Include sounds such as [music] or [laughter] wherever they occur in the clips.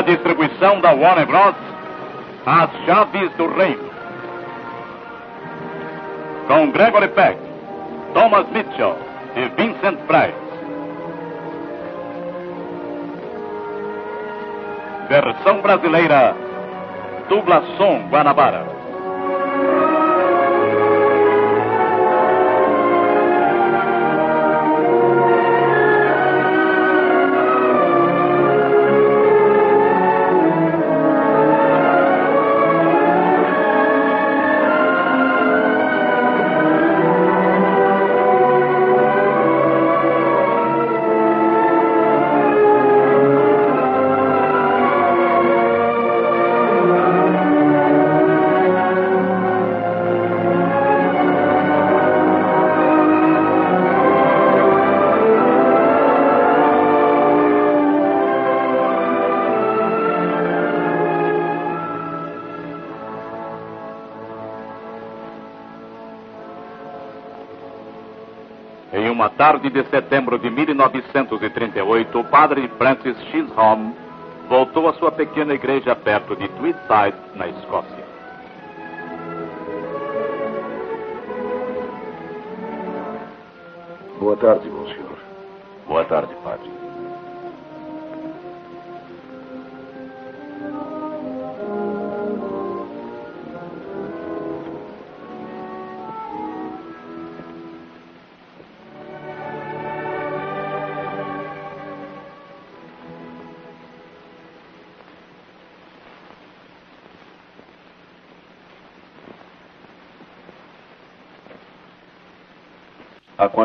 uma distribuição da Warner Bros. As Chaves do Reino. Com Gregory Peck, Thomas Mitchell e Vincent Price. Versão brasileira, Dublação Guanabara. Tarde de setembro de 1938, o padre Francis Chisholm voltou à sua pequena igreja perto de Tweedside, na Escócia. Boa tarde, senhor. Boa tarde,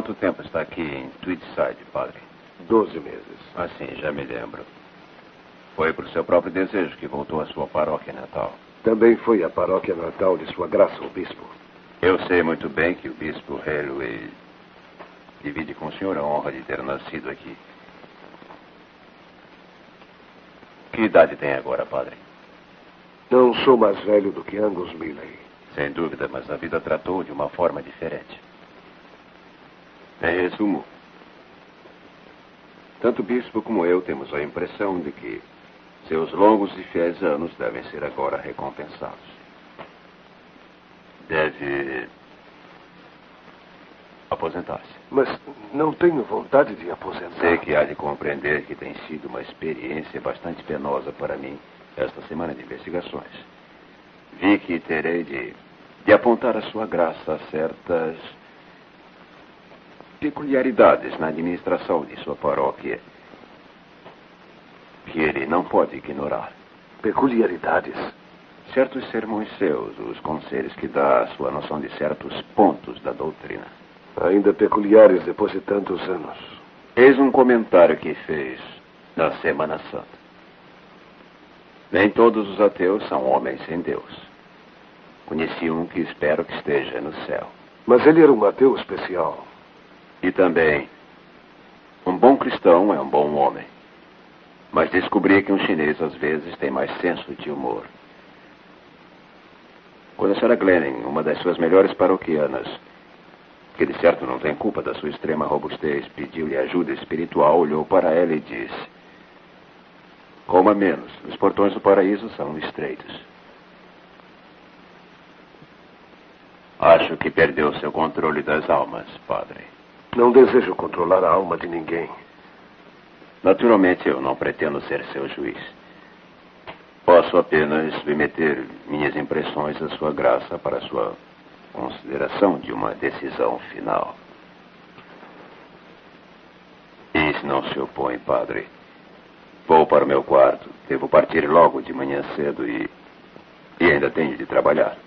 quanto tempo está aqui em Tweedside, padre? Doze meses. Ah, sim, já me lembro. Foi por seu próprio desejo que voltou à sua paróquia natal. Também foi a paróquia natal de sua graça, o bispo. Eu sei muito bem que o bispo Halloway divide com o senhor a honra de ter nascido aqui. Que idade tem agora, padre? Não sou mais velho do que Angus Milley. Sem dúvida, mas a vida tratou de uma forma diferente. Em resumo, tanto o bispo como eu temos a impressão de que seus longos e fiéis anos devem ser agora recompensados. Deve aposentar-se. Mas não tenho vontade de aposentar. Sei que há de compreender que tem sido uma experiência bastante penosa para mim esta semana de investigações. Vi que terei de, de apontar a sua graça a certas peculiaridades na administração de sua paróquia que ele não pode ignorar. Peculiaridades? Certos sermões seus, os conselhos que dá a sua noção de certos pontos da doutrina. Ainda peculiares depois de tantos anos. Eis um comentário que fez na Semana Santa. Nem todos os ateus são homens sem Deus. Conheci um que espero que esteja no céu. Mas ele era um ateu especial. E também, um bom cristão é um bom homem. Mas descobri que um chinês às vezes tem mais senso de humor. Quando a senhora Glennon, uma das suas melhores paroquianas, que de certo não tem culpa da sua extrema robustez, pediu-lhe ajuda espiritual, olhou para ela e disse: Coma menos, os portões do paraíso são estreitos. Acho que perdeu seu controle das almas, padre. Não desejo controlar a alma de ninguém. Naturalmente, eu não pretendo ser seu juiz. Posso apenas submeter minhas impressões à sua graça para sua consideração de uma decisão final. E se não se opõe, padre, vou para o meu quarto. Devo partir logo de manhã cedo e. e ainda tenho de trabalhar.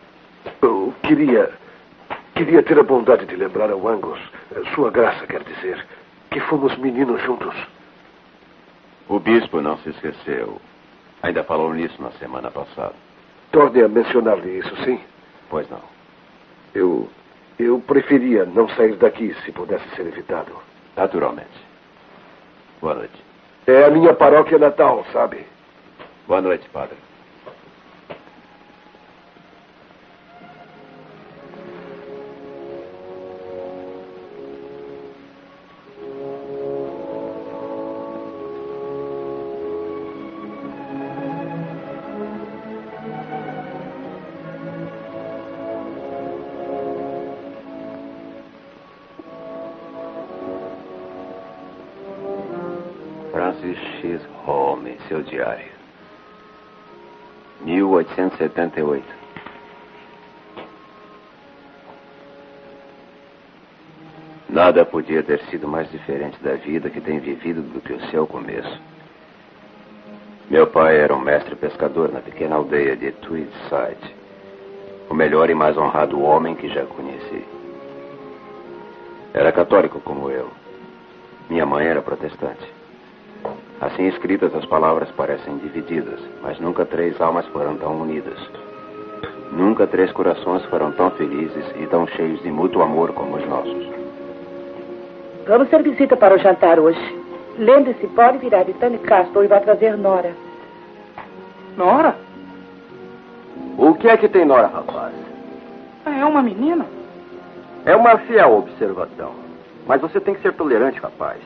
Eu queria. Queria ter a bondade de lembrar ao Angus sua graça quer dizer que fomos meninos juntos. O bispo não se esqueceu. Ainda falou nisso na semana passada. Torne a mencionar-lhe isso, sim? Pois não. Eu. Eu preferia não sair daqui se pudesse ser evitado. Naturalmente. Boa noite. É a minha paróquia natal, sabe? Boa noite, padre. 1878. Nada podia ter sido mais diferente da vida que tem vivido do que o seu começo. Meu pai era um mestre pescador na pequena aldeia de Tweedside. O melhor e mais honrado homem que já conheci. Era católico como eu. Minha mãe era protestante. Assim escritas, as palavras parecem divididas, mas nunca três almas foram tão unidas. Nunca três corações foram tão felizes e tão cheios de mútuo amor como os nossos. Vamos ter visita para o jantar hoje. Lembre-se, pode virar de Tânia Castro e vai trazer Nora. Nora? O que é que tem Nora, rapaz? É uma menina? É uma fiel observação. Mas você tem que ser tolerante, rapaz.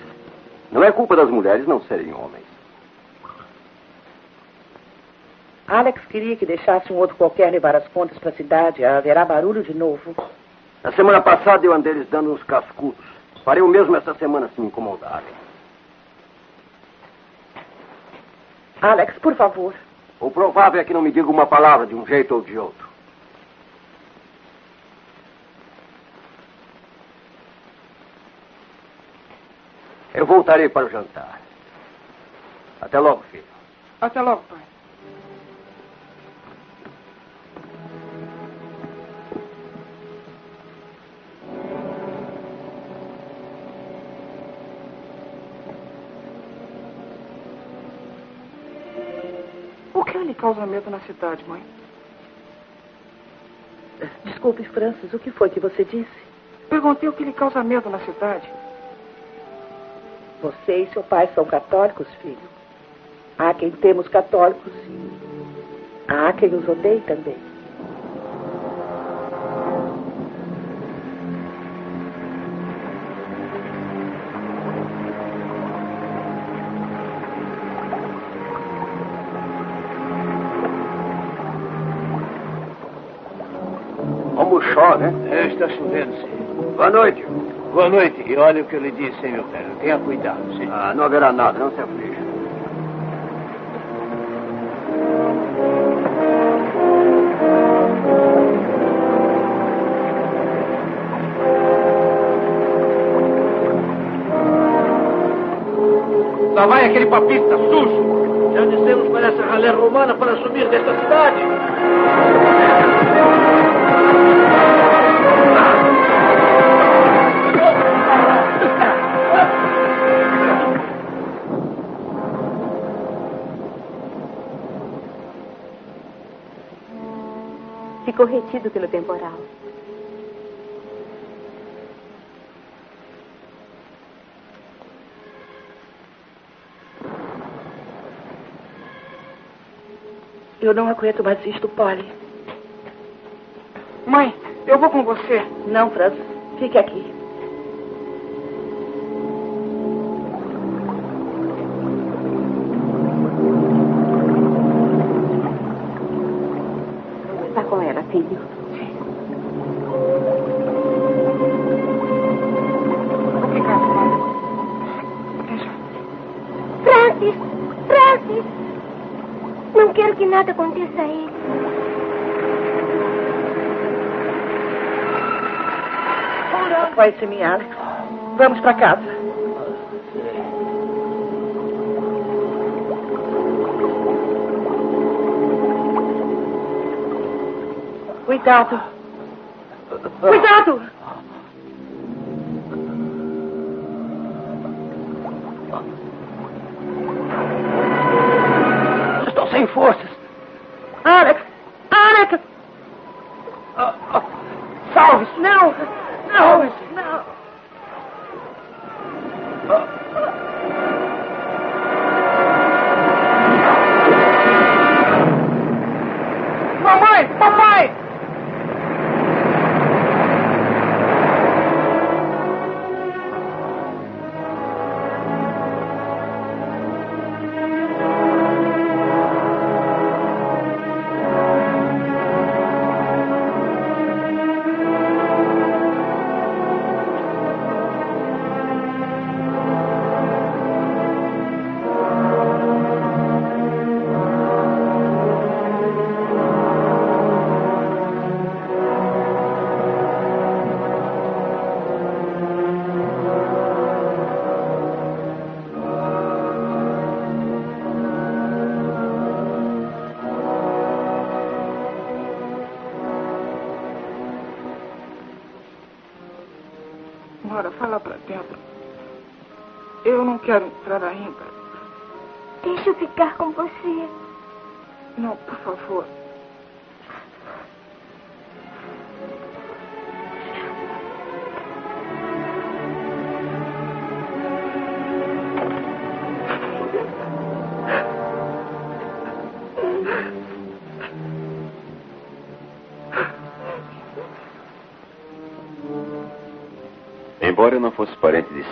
Não é culpa das mulheres não serem homens. Alex queria que deixasse um outro qualquer levar as contas para a cidade. Haverá barulho de novo. Na semana passada eu andei eles dando uns cascudos. Farei o mesmo essa semana se me incomodarem. Alex, por favor. O provável é que não me diga uma palavra de um jeito ou de outro. Eu voltarei para o jantar. Até logo, filho. Até logo, pai. O que lhe causa medo na cidade, mãe? Desculpe, Francis, o que foi que você disse? Perguntei o que lhe causa medo na cidade. Você e seu pai são católicos, filho. Há quem temos católicos. Há quem os odeie também. Como chó, né? É, está chovendo, sim. Boa noite. Boa noite. E olha o que eu lhe disse, hein, meu velho. Tenha cuidado, sim. Ah, não haverá nada, não se aflige. Lá vai aquele papista sujo. Já dissemos para essa ralé romana para subir desta cidade. Retido pelo temporal. Eu não aguento mais isto, Polly. Mãe, eu vou com você. Não, Francis. Fique aqui. Nada aconteça a ele. Vai-se mim, Alex. Vamos para casa. Cuidado. Cuidado! Estou sem forças.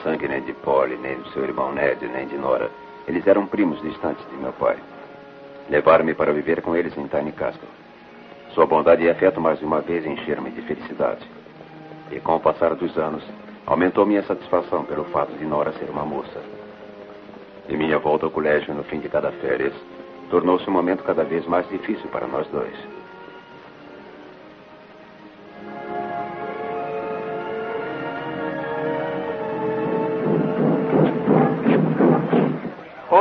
Sangue nem de Polly, nem do seu irmão Ned, nem de Nora, eles eram primos distantes de meu pai. Levaram-me para viver com eles em Tiny Castle. Sua bondade e afeto mais uma vez encheram-me de felicidade. E com o passar dos anos, aumentou minha satisfação pelo fato de Nora ser uma moça. E minha volta ao colégio no fim de cada férias tornou-se um momento cada vez mais difícil para nós dois.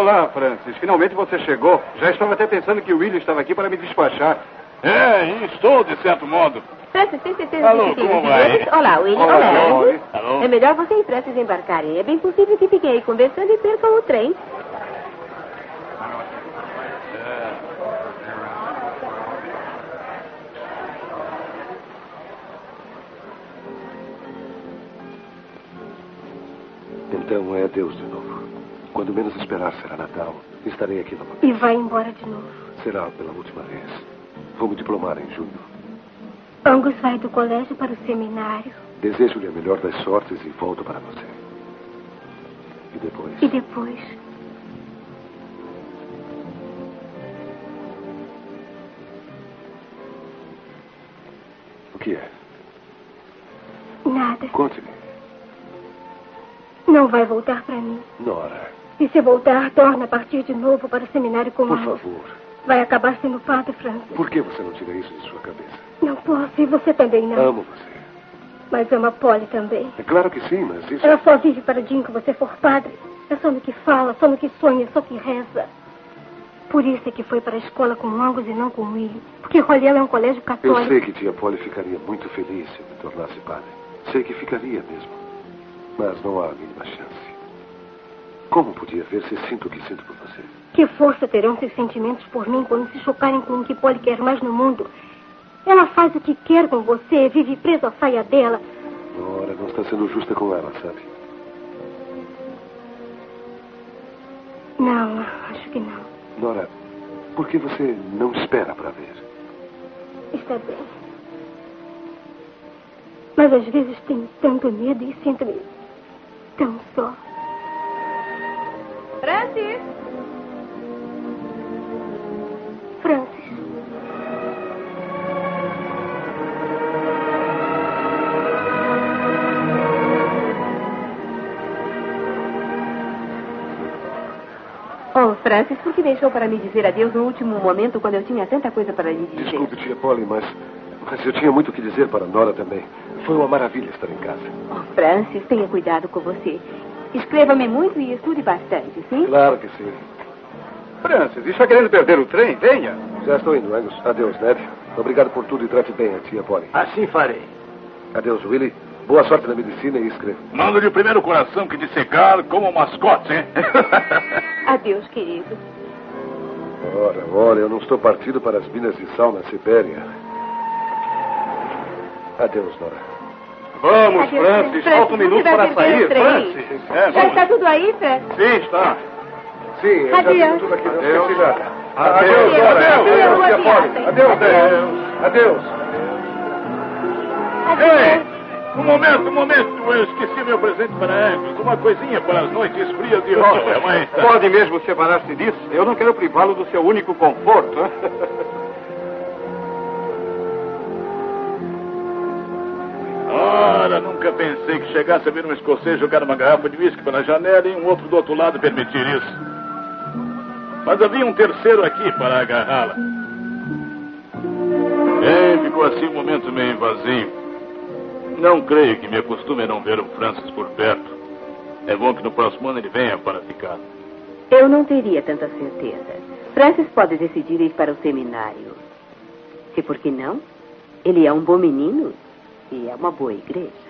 Olá, Francis. Finalmente você chegou. Já estava até pensando que o William estava aqui para me despachar. É, estou, de certo modo. Francis, tem certeza Alô, de que como vai? Olá, William. Olá, Olá. Olá. Alô? É melhor você e Francis embarcarem. É bem possível que fiquem aí conversando e percam o trem. Então é adeus de novo. Quando menos esperar será Natal. Estarei aqui novamente. E vai embora de novo. Será pela última vez. Vou me diplomar em junho. Angus vai do colégio para o seminário. Desejo-lhe a melhor das sortes e volto para você. E depois? E depois? O que é? Nada. Conte-me. Não vai voltar para mim. Nora, E se voltar, torna a partir de novo para o seminário com por favor. Vai acabar sendo padre, Francis. Por que você não tira isso de sua cabeça? Não posso, e você também não. Amo você. Mas ama Polly também. É claro que sim, mas isso. Ela só vive para em que você for padre. É só no que fala, só no que sonha, só que reza. Por isso é que foi para a escola com Angus e não com William. Porque Rolhel é um colégio Eu católico. sei que tia Polly ficaria muito feliz se eu me tornasse padre. Sei que ficaria mesmo. Mas não há a mínima chance. Como podia ver se sinto o que sinto por você? Que força terão seus sentimentos por mim quando se chocarem com o que Polly quer mais no mundo? Ela faz o que quer com você, vive preso à saia dela. Nora, não está sendo justa com ela, sabe? Não, acho que não. Nora, por que você não espera para ver? Está bem. Mas às vezes tenho tanto medo e sinto-me tão só. Francis! Francis, Oh, Francis, por que deixou para me dizer adeus no último momento quando eu tinha tanta coisa para lhe dizer? Desculpe, tia Polly, mas, mas eu tinha muito o que dizer para Nora também. Foi uma maravilha estar em casa. Oh, Francis, tenha cuidado com você. Escreva-me muito e estude bastante, sim? Claro que sim. Francis, está querendo perder o trem? Venha. Já estou indo, Angus. Adeus, Ned. Obrigado por tudo e trate bem a tia Polly. Assim farei. Adeus, Willie. Boa sorte na medicina e escreva. Manda-lhe o primeiro coração que dissecar como um mascote, hein? [laughs] Adeus, querido. Ora, ora, eu não estou partido para as minas de sal na Sibéria. Adeus, Nora. Vamos, Adeus, Francis. Francis, Falta um minuto para sair. Francis. É, Já está tudo aí, Francis? Sim, está. Sim, eu já Adeus. tenho tudo aqui. Adeus. Adeus, Adeus. Adeus, Adeus. Adeus, Adeus. Adeus. Ei! Um momento, um momento. Eu esqueci meu presente para Angus. Uma coisinha para as noites frias de. Mas tá. Pode mesmo separar-se disso? Eu não quero privá-lo do seu único conforto. [laughs] Ora, nunca pensei que chegasse a ver um escocês jogar uma garrafa de uísque pela janela e um outro do outro lado permitir isso. Mas havia um terceiro aqui para agarrá-la. Bem, ficou assim um momento meio vazio. Não creio que me acostume a não ver o Francis por perto. É bom que no próximo ano ele venha para ficar. Eu não teria tanta certeza. Francis pode decidir ir para o seminário. Se por que não? Ele é um bom menino e é uma boa igreja.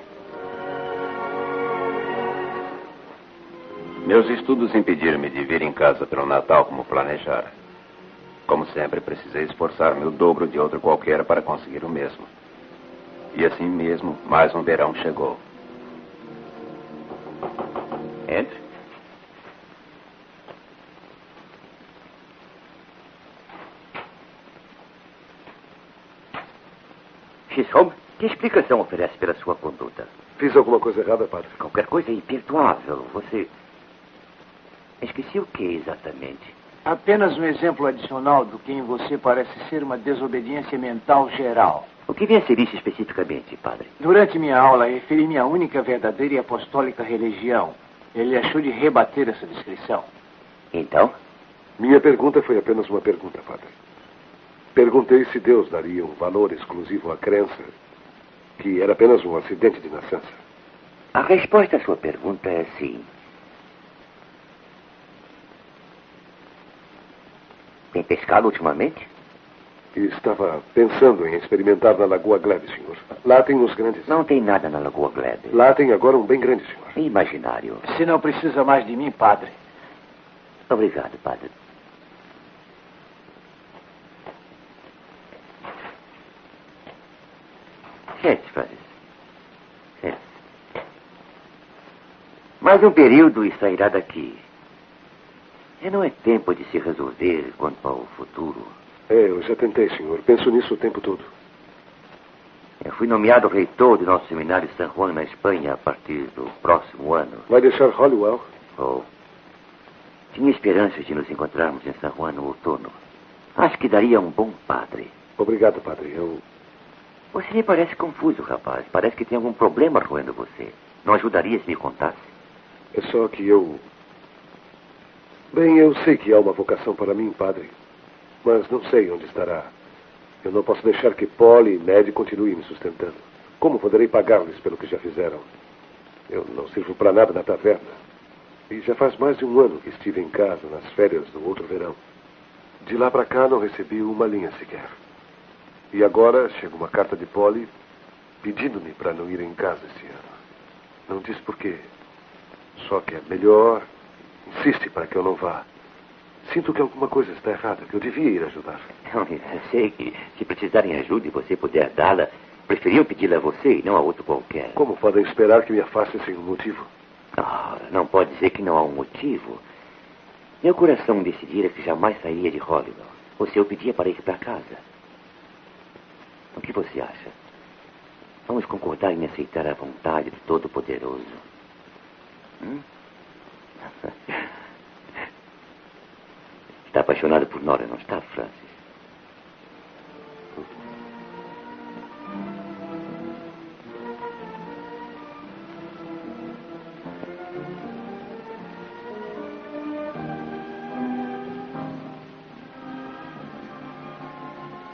Meus estudos impediram-me de vir em casa pelo Natal como planejara. Como sempre, precisei esforçar-me o dobro de outro qualquer para conseguir o mesmo. E assim mesmo, mais um verão chegou. Entre. Chisholm, que explicação oferece pela sua conduta? Fiz alguma coisa errada, padre? Qualquer coisa é imperdoável. Você. Esqueci o que exatamente? Apenas um exemplo adicional do que em você parece ser uma desobediência mental geral. O que vem a ser isso especificamente, padre? Durante minha aula, referi-me à única verdadeira e apostólica religião. Ele achou de rebater essa descrição. Então? Minha pergunta foi apenas uma pergunta, padre. Perguntei se Deus daria um valor exclusivo à crença que era apenas um acidente de nascença. A resposta à sua pergunta é sim. Tem pescado ultimamente? Estava pensando em experimentar na Lagoa Glebe, senhor. Lá tem uns grandes. Não tem nada na Lagoa Glebe. Lá tem agora um bem grande, senhor. Imaginário. Se não precisa mais de mim, padre. Obrigado, padre. Francis. Sente. Mais um período e sairá daqui. E não é tempo de se resolver quanto ao futuro. É, eu já tentei, senhor. Penso nisso o tempo todo. Eu fui nomeado reitor do nosso seminário San Juan na Espanha a partir do próximo ano. Vai deixar Hollywell? Oh. Tinha esperanças de nos encontrarmos em San Juan no outono. Acho que daria um bom padre. Obrigado, padre. Eu. Você me parece confuso, rapaz. Parece que tem algum problema roendo você. Não ajudaria se me contasse? É só que eu. Bem, eu sei que há uma vocação para mim, padre. Mas não sei onde estará. Eu não posso deixar que Polly e Ned continuem me sustentando. Como poderei pagar-lhes pelo que já fizeram? Eu não sirvo para nada na taverna. E já faz mais de um ano que estive em casa nas férias do outro verão. De lá para cá não recebi uma linha sequer. E agora chega uma carta de Polly pedindo-me para não ir em casa esse ano. Não diz por quê. Só que é melhor. Insiste para que eu não vá. Sinto que alguma coisa está errada, que eu devia ir ajudar. Não, eu sei que se precisarem ajuda e você puder dá-la, preferiam pedi-la a você e não a outro qualquer. Como podem esperar que me afaste sem um motivo? Ah, não pode dizer que não há um motivo. Meu coração decidira que jamais sairia de Hollywood. Você o pedia para ir para casa. O que você acha? Vamos concordar em aceitar a vontade do Todo-Poderoso. Hum? [laughs] Está apaixonado por Nora, não está, Francis?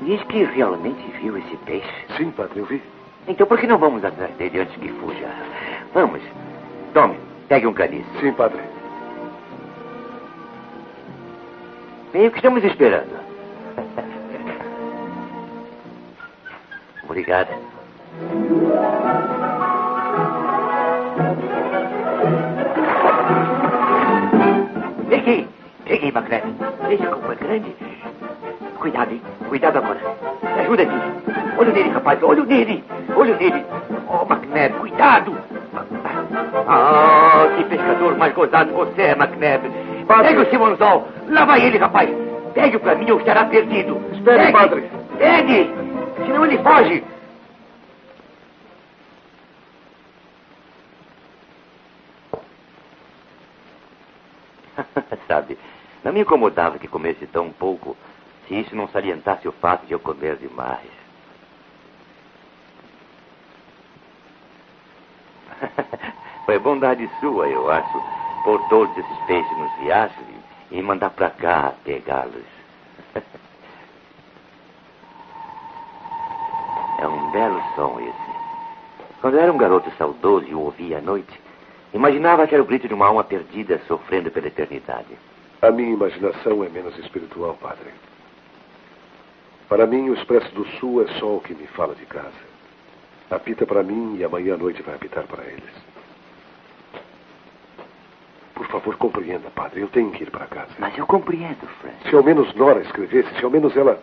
Diz que realmente viu esse peixe. Sim, padre, eu vi. Então por que não vamos atrás dele antes que fuja? Vamos. Tome, pegue um caniço. Sim, padre. Bem, o que estamos esperando? Obrigado. Peguei. Peguei, Macbeth. Veja como é grande. Cuidado, hein? Cuidado agora. Ajuda aqui. Olho nele, rapaz. Olho nele. Olho nele. Oh, McNabb, cuidado. Ah, que pescador mais gozado você é, McNabb. Pegue o Simonzol. Lá vai ele, rapaz. Pegue-o pra mim ou estará perdido. Espere, Pegue. padre. Pegue. Senão ele foge. [laughs] Sabe, não me incomodava que comesse tão pouco se isso não salientasse o fato de eu comer demais. [laughs] Foi bondade sua, eu acho, pôr todos esses peixes nos riachos e, mandar pra cá pegá-los. [laughs] É um belo som esse. Quando eu era um garoto saudoso e o ouvia à noite, imaginava que era o grito de uma alma perdida sofrendo pela eternidade. A minha imaginação é menos espiritual, padre. Para mim, o Expresso do Sul é só o que me fala de casa. Apita para mim e amanhã à noite vai apitar para eles. Por favor, compreenda, padre. Eu tenho que ir para casa. Mas eu compreendo, Francis. Se ao menos Nora escrevesse, se ao menos ela.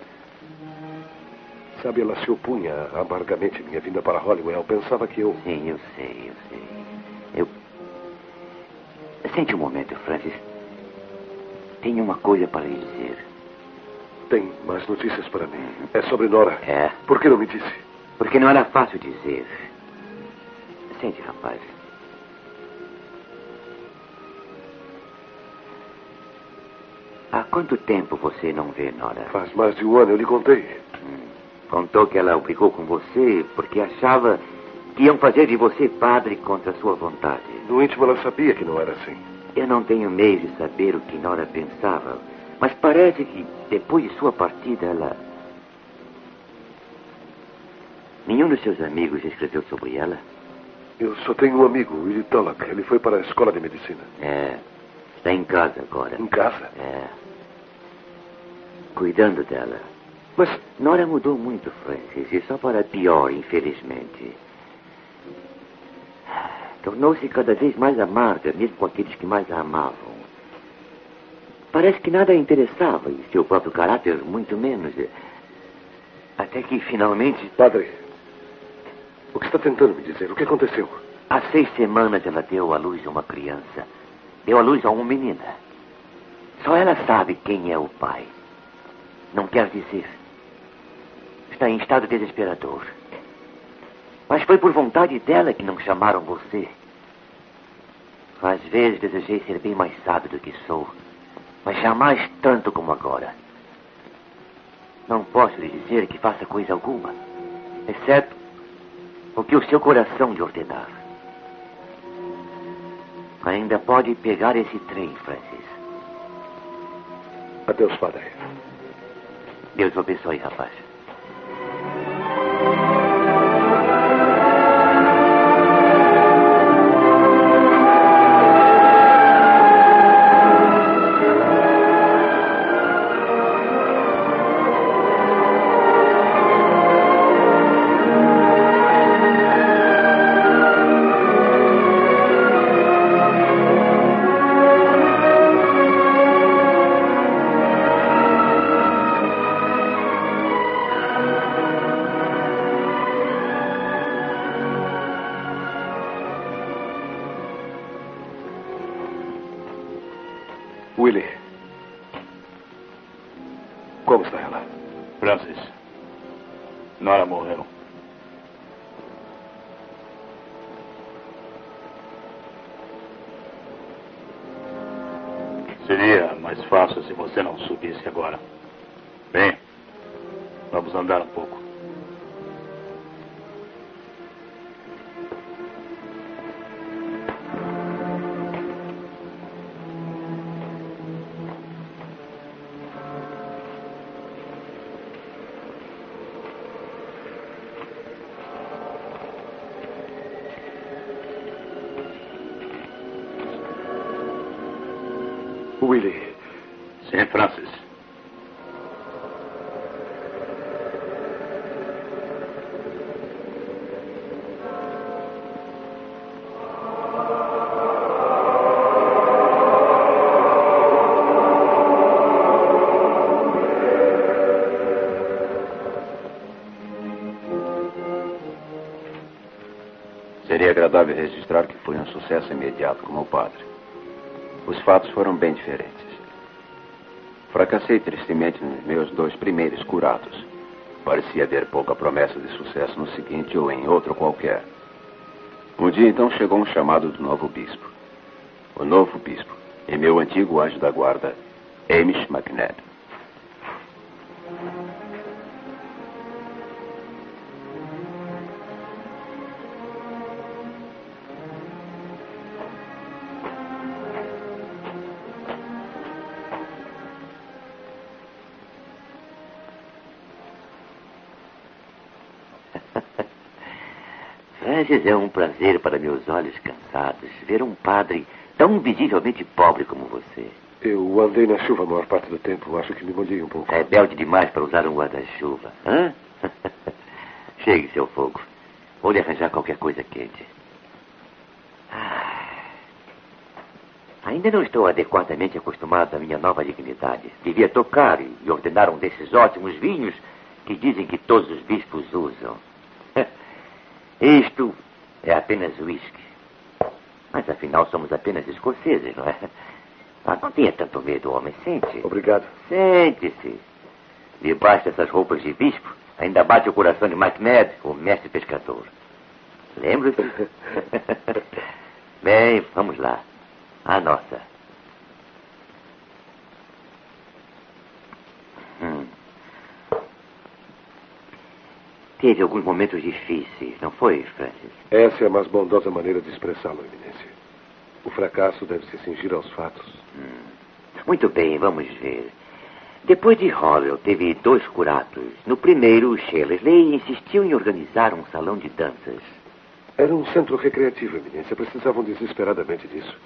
Sabe, ela se opunha amargamente à minha vinda para Hollywood. Pensava que eu. Sim, eu sei, eu sei. Eu. Sente um momento, Francis. Tenho uma coisa para lhe dizer. Tem mais notícias para mim. É sobre Nora. É. Por que não me disse? Porque não era fácil dizer. Sente, rapaz. Há quanto tempo você não vê Nora? Faz mais de um ano, eu lhe contei. Contou que ela brigou com você porque achava que iam fazer de você padre contra sua vontade. No íntimo, ela sabia que não era assim. Eu não tenho meio de saber o que Nora pensava, mas parece que depois de sua partida ela. Nenhum dos seus amigos escreveu sobre ela? Eu só tenho um amigo, Willie Tullock. Ele foi para a escola de medicina. É. Está em casa agora. Em casa? É. Cuidando dela. Mas. Nora mudou muito, Francis, e só para pior, infelizmente. Tornou-se cada vez mais amarga, mesmo com aqueles que mais a amavam. Parece que nada a interessava, e seu próprio caráter muito menos. Até que finalmente. Padre, o que está tentando me dizer? O que aconteceu? Há seis semanas ela deu à luz a uma criança. Deu à luz a uma menina. Só ela sabe quem é o pai. Não quer dizer. Está em estado desesperador. Mas foi por vontade dela que não chamaram você. Às vezes desejei ser bem mais sábio do que sou. Mas jamais tanto como agora. Não posso lhe dizer que faça coisa alguma. Exceto o que o seu coração lhe ordenar. Ainda pode pegar esse trem, Francis. Adeus, padre. Deus o abençoe, rapaz. Agradável registrar que foi um sucesso imediato como padre. Os fatos foram bem diferentes. Fracassei tristemente nos meus dois primeiros curados. Parecia haver pouca promessa de sucesso no seguinte ou em outro qualquer. Um dia então chegou um chamado do novo bispo. O novo bispo e meu antigo anjo da guarda, Hamish McNabb. Francis, é um prazer para meus olhos cansados ver um padre tão visivelmente pobre como você. Eu andei na chuva a maior parte do tempo. Acho que me molhei um pouco. Rebelde demais para usar um guarda-chuva. Hã? [laughs] Chegue, seu fogo. Vou lhe arranjar qualquer coisa quente. Ah. Ainda não estou adequadamente acostumado à minha nova dignidade. Devia tocar e ordenar um desses ótimos vinhos que dizem que todos os bispos usam. [laughs] Isto é apenas uísque. Mas afinal somos apenas escoceses, não é? Ah, não tenha tanto medo, homem. Sente. Obrigado. Sente-se. Debaixo dessas roupas de bispo, ainda bate o coração de MacMed, o mestre pescador. Lembra-se? [laughs] Bem, vamos lá. A nossa. Teve alguns momentos difíceis, não foi, Francis? Essa é a mais bondosa maneira de expressá-lo, Eminência. O fracasso deve se cingir aos fatos. Hum. Muito bem, vamos ver. Depois de Hollow, teve dois curatos. No primeiro, Shellesley insistiu em organizar um salão de danças. Era um centro recreativo, Eminência. Precisavam desesperadamente disso.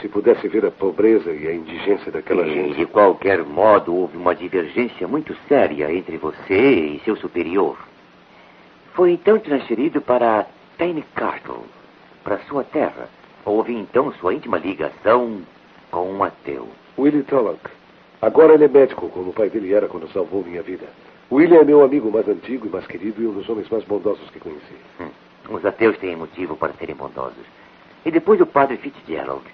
Se pudesse ver a pobreza e a indigência daquela gente. De qualquer modo, houve uma divergência muito séria entre você e seu superior. Foi então transferido para Tiny Castle, para sua terra. Houve então sua íntima ligação com um ateu. Willie Tulloch. Agora ele é médico, como o pai dele era quando salvou minha vida. Willie é meu amigo mais antigo e mais querido e um dos homens mais bondosos que conheci. Hum. Os ateus têm motivo para serem bondosos. E depois o padre Fitzgerald.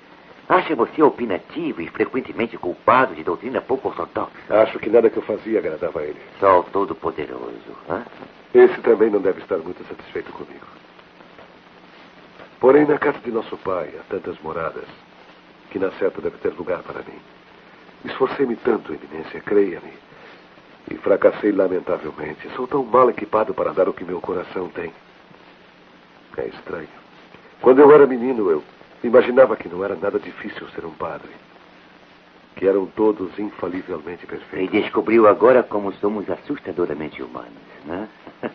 Acha você opinativo e frequentemente culpado de doutrina pouco ortodoxa? Acho que nada que eu fazia agradava a ele. Só o Todo-Poderoso. Esse também não deve estar muito satisfeito comigo. Porém, na casa de nosso pai há tantas moradas que na certa deve ter lugar para mim. Esforcei-me tanto, Eminência, creia-me. E fracassei lamentavelmente. Sou tão mal equipado para dar o que meu coração tem. É estranho. Quando eu era menino, eu imaginava que não era nada difícil ser um padre. Que eram todos infalivelmente E perfeitos. descobriu agora como somos assustadoramente humanos, né? [laughs]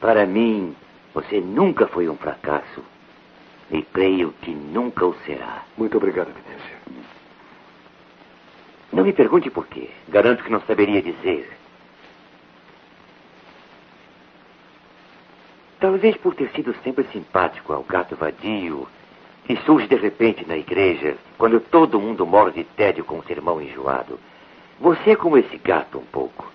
Para mim, você nunca foi um fracasso. E creio que nunca o será. Muito obrigado, Eminência. Não me pergunte por quê. Garanto que não saberia dizer. Talvez por ter sido sempre simpático ao gato vadio, que surge de repente na igreja, quando todo mundo morre de tédio com o sermão enjoado. Você é como esse gato um pouco.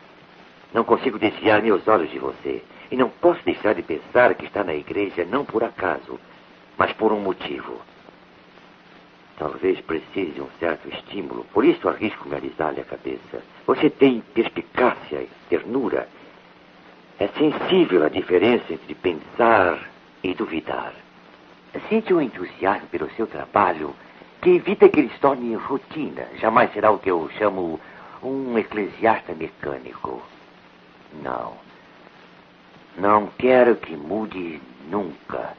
Não consigo desviar meus olhos de você. E não posso deixar de pensar que está na igreja não por acaso, mas por um motivo. Talvez precise de um certo estímulo, por isso arrisco me alisar-lhe a cabeça. Você tem perspicácia e ternura. É sensível à diferença entre pensar e duvidar. Sente um entusiasmo pelo seu trabalho que evita que ele se torne rotina. Jamais será o que eu chamo um eclesiasta mecânico. Não. Não quero que mude nunca.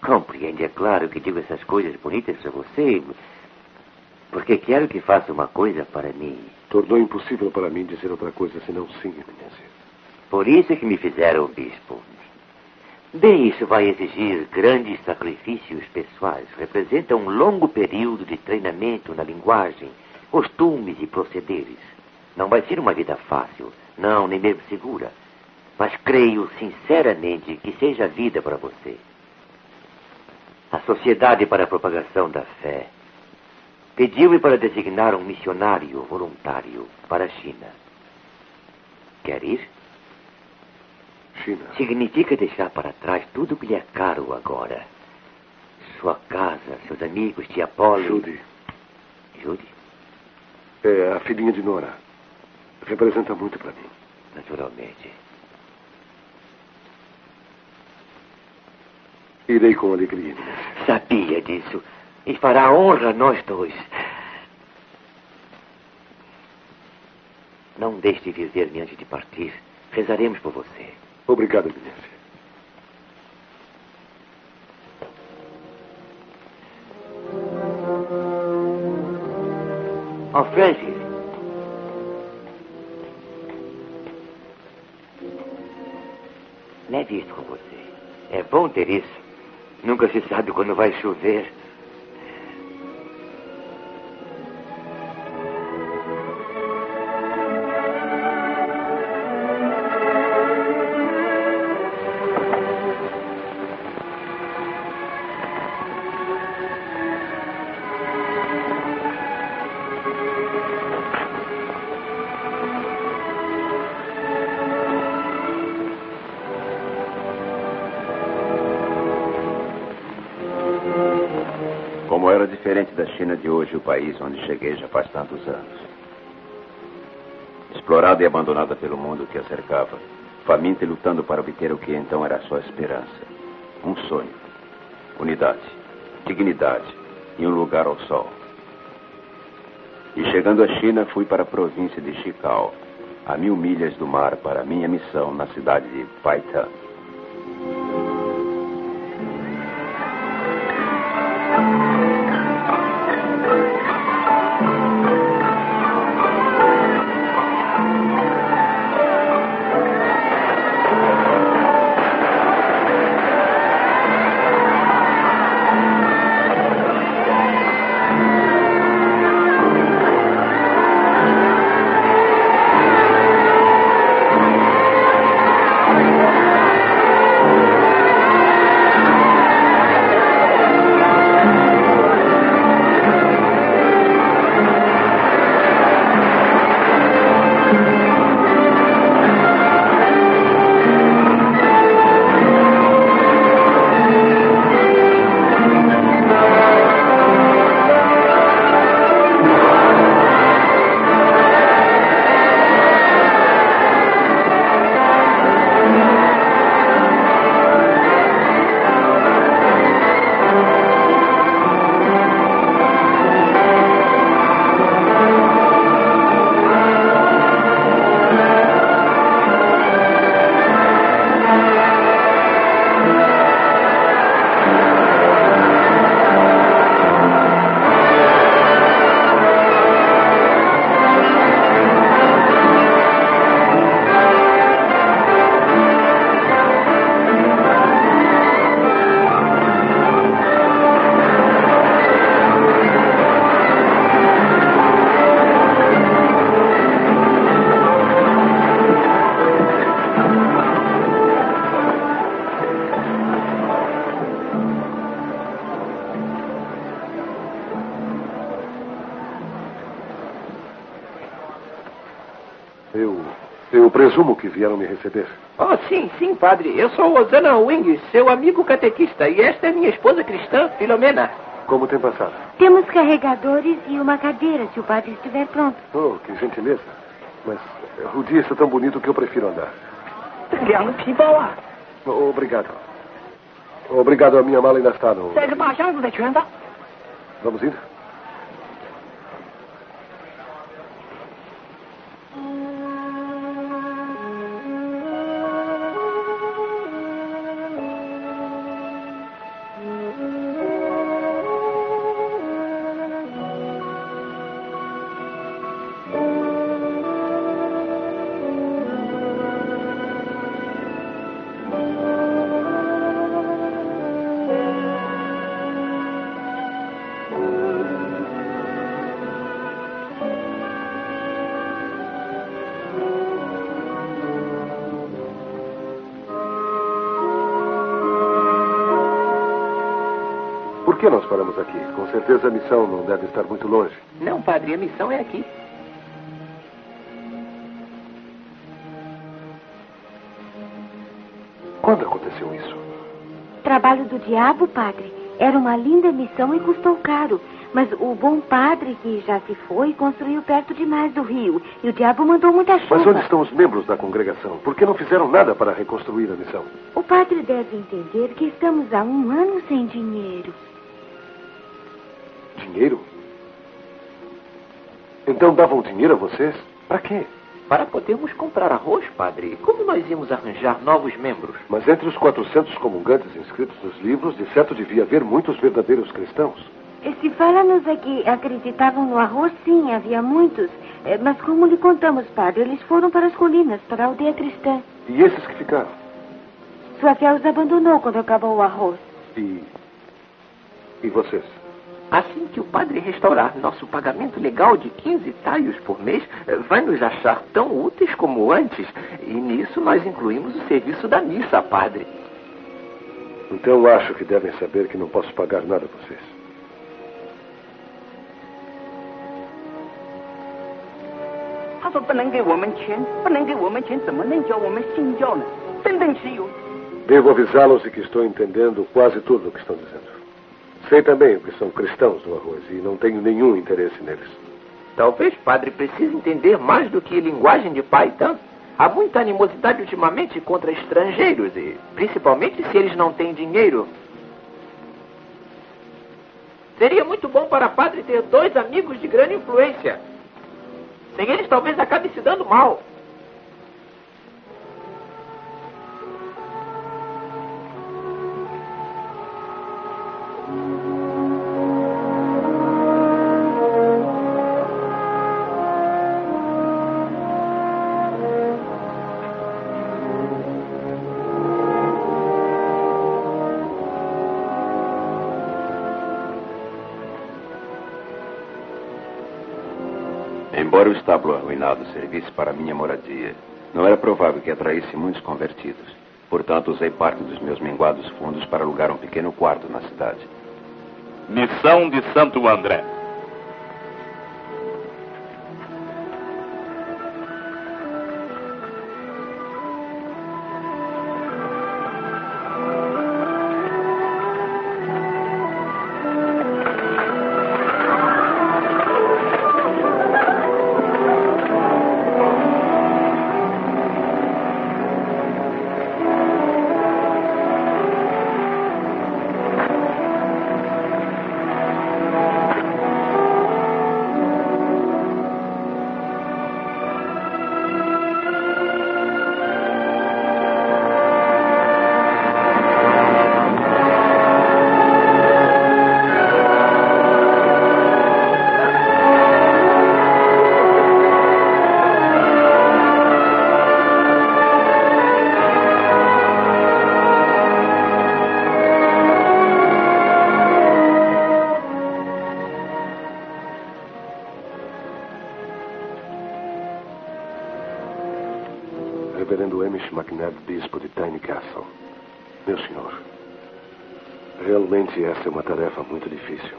Compreende, é claro que digo essas coisas bonitas para você, porque quero que faça uma coisa para mim. Tornou impossível para mim dizer outra coisa senão sim, Eminência. Por isso é que me fizeram bispo. Bem, isso vai exigir grandes sacrifícios pessoais. Representa um longo período de treinamento na linguagem, costumes e procederes. Não vai ser uma vida fácil, não, nem mesmo segura. Mas creio sinceramente que seja vida para você. A Sociedade para a Propagação da Fé pediu-me para designar um missionário voluntário para a China. Quer ir? China. Significa deixar para trás tudo o que lhe é caro agora. Sua casa, seus amigos, tia Polly. Judy. Judy? É a filhinha de Nora. Representa muito para mim. Naturalmente. Irei com alegria. Sabia disso. E fará honra a nós dois. Não deixe de dizer-me antes de partir. Rezaremos por você. Obrigado, Eminência. Oh, Francis. Leve isso com você. É bom ter isso. Nunca se sabe quando vai chover. China de hoje, o país onde cheguei já faz tantos anos. Explorada e abandonada pelo mundo que a cercava, faminta e lutando para obter o que então era sua esperança. Um sonho. Unidade, dignidade e um lugar ao sol. E chegando à China, fui para a província de Chicao, a mil milhas do mar, para minha missão na cidade de Paitan. Vieram me receber. Oh, sim, sim, padre. Eu sou Osana Wing, seu amigo catequista, e esta é minha esposa cristã, Filomena. Como tem passado? Temos carregadores e uma cadeira, se o padre estiver pronto. Oh, que gentileza. Mas o dia está tão bonito que eu prefiro andar. Obrigado. Obrigado, a minha mala ainda está no. Vamos indo? Por que nós paramos aqui? Com certeza a missão não deve estar muito longe. Não, padre, a missão é aqui. Quando aconteceu isso? Trabalho do diabo, padre. Era uma linda missão e custou caro. Mas o bom padre que já se foi construiu perto demais do rio. E o diabo mandou muita chuva. Mas onde estão os membros da congregação? Por que não fizeram nada para reconstruir a missão? O padre deve entender que estamos há um ano sem dinheiro. Dinheiro? Então davam dinheiro a vocês? Para quê? Para podermos comprar arroz, padre. Como nós íamos arranjar novos membros? Mas entre os 400 comungantes inscritos nos livros, de certo devia haver muitos verdadeiros cristãos. E Se fala-nos é que acreditavam no arroz, sim, havia muitos. Eh, Mas como lhe contamos, padre, eles foram para as colinas, para a aldeia cristã. E esses que ficaram? Sua fé os abandonou quando acabou o arroz. E. E vocês? Assim que o padre restaurar nosso pagamento legal de 15 taios por mês, vai nos achar tão úteis como antes. E nisso nós incluímos o serviço da missa, padre. Então acho que devem saber que não posso pagar nada a vocês. Devo avisá-los de que estou entendendo quase tudo o que estão dizendo. Sei também que são cristãos do arroz e não tenho nenhum interesse neles. Talvez, padre, precise entender mais do que linguagem de pai e tanto. Há muita animosidade ultimamente contra estrangeiros e principalmente se eles não têm dinheiro. Seria muito bom para padre ter dois amigos de grande influência. Sem eles talvez acabe se dando mal. Embora o estábulo arruinado servisse para minha moradia, não era provável que atraísse muitos convertidos. Portanto, usei parte dos meus minguados fundos para alugar um pequeno quarto na cidade. Missão de Santo André. É uma tarefa muito difícil.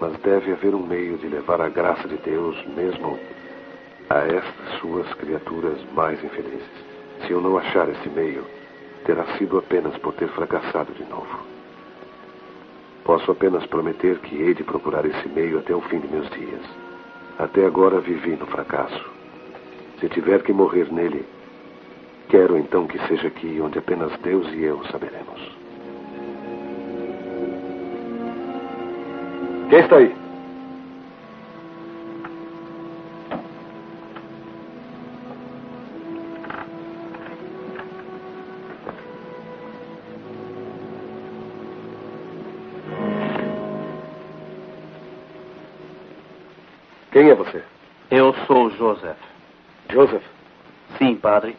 Mas deve haver um meio de levar a graça de Deus mesmo a estas suas criaturas mais infelizes. Se eu não achar esse meio, terá sido apenas por ter fracassado de novo. Posso apenas prometer que hei de procurar esse meio até o fim de meus dias. Até agora vivi no fracasso. Se tiver que morrer nele, quero então que seja aqui onde apenas Deus e eu saberemos. Quem está aí? Quem é você? Eu sou Joseph. Joseph? Sim, padre.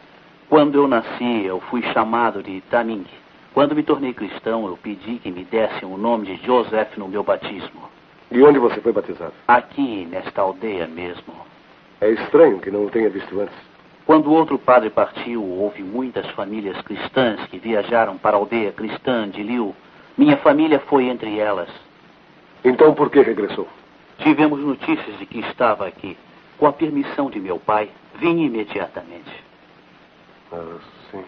Quando eu nasci, eu fui chamado de Taming. Quando me tornei cristão, eu pedi que me dessem o nome de Joseph no meu batismo. E onde você foi batizado? Aqui, nesta aldeia mesmo. É estranho que não o tenha visto antes. Quando outro padre partiu, houve muitas famílias cristãs que viajaram para a aldeia cristã de Liu. Minha família foi entre elas. Então por que regressou? Tivemos notícias de que estava aqui. Com a permissão de meu pai, vim imediatamente. Ah, sim.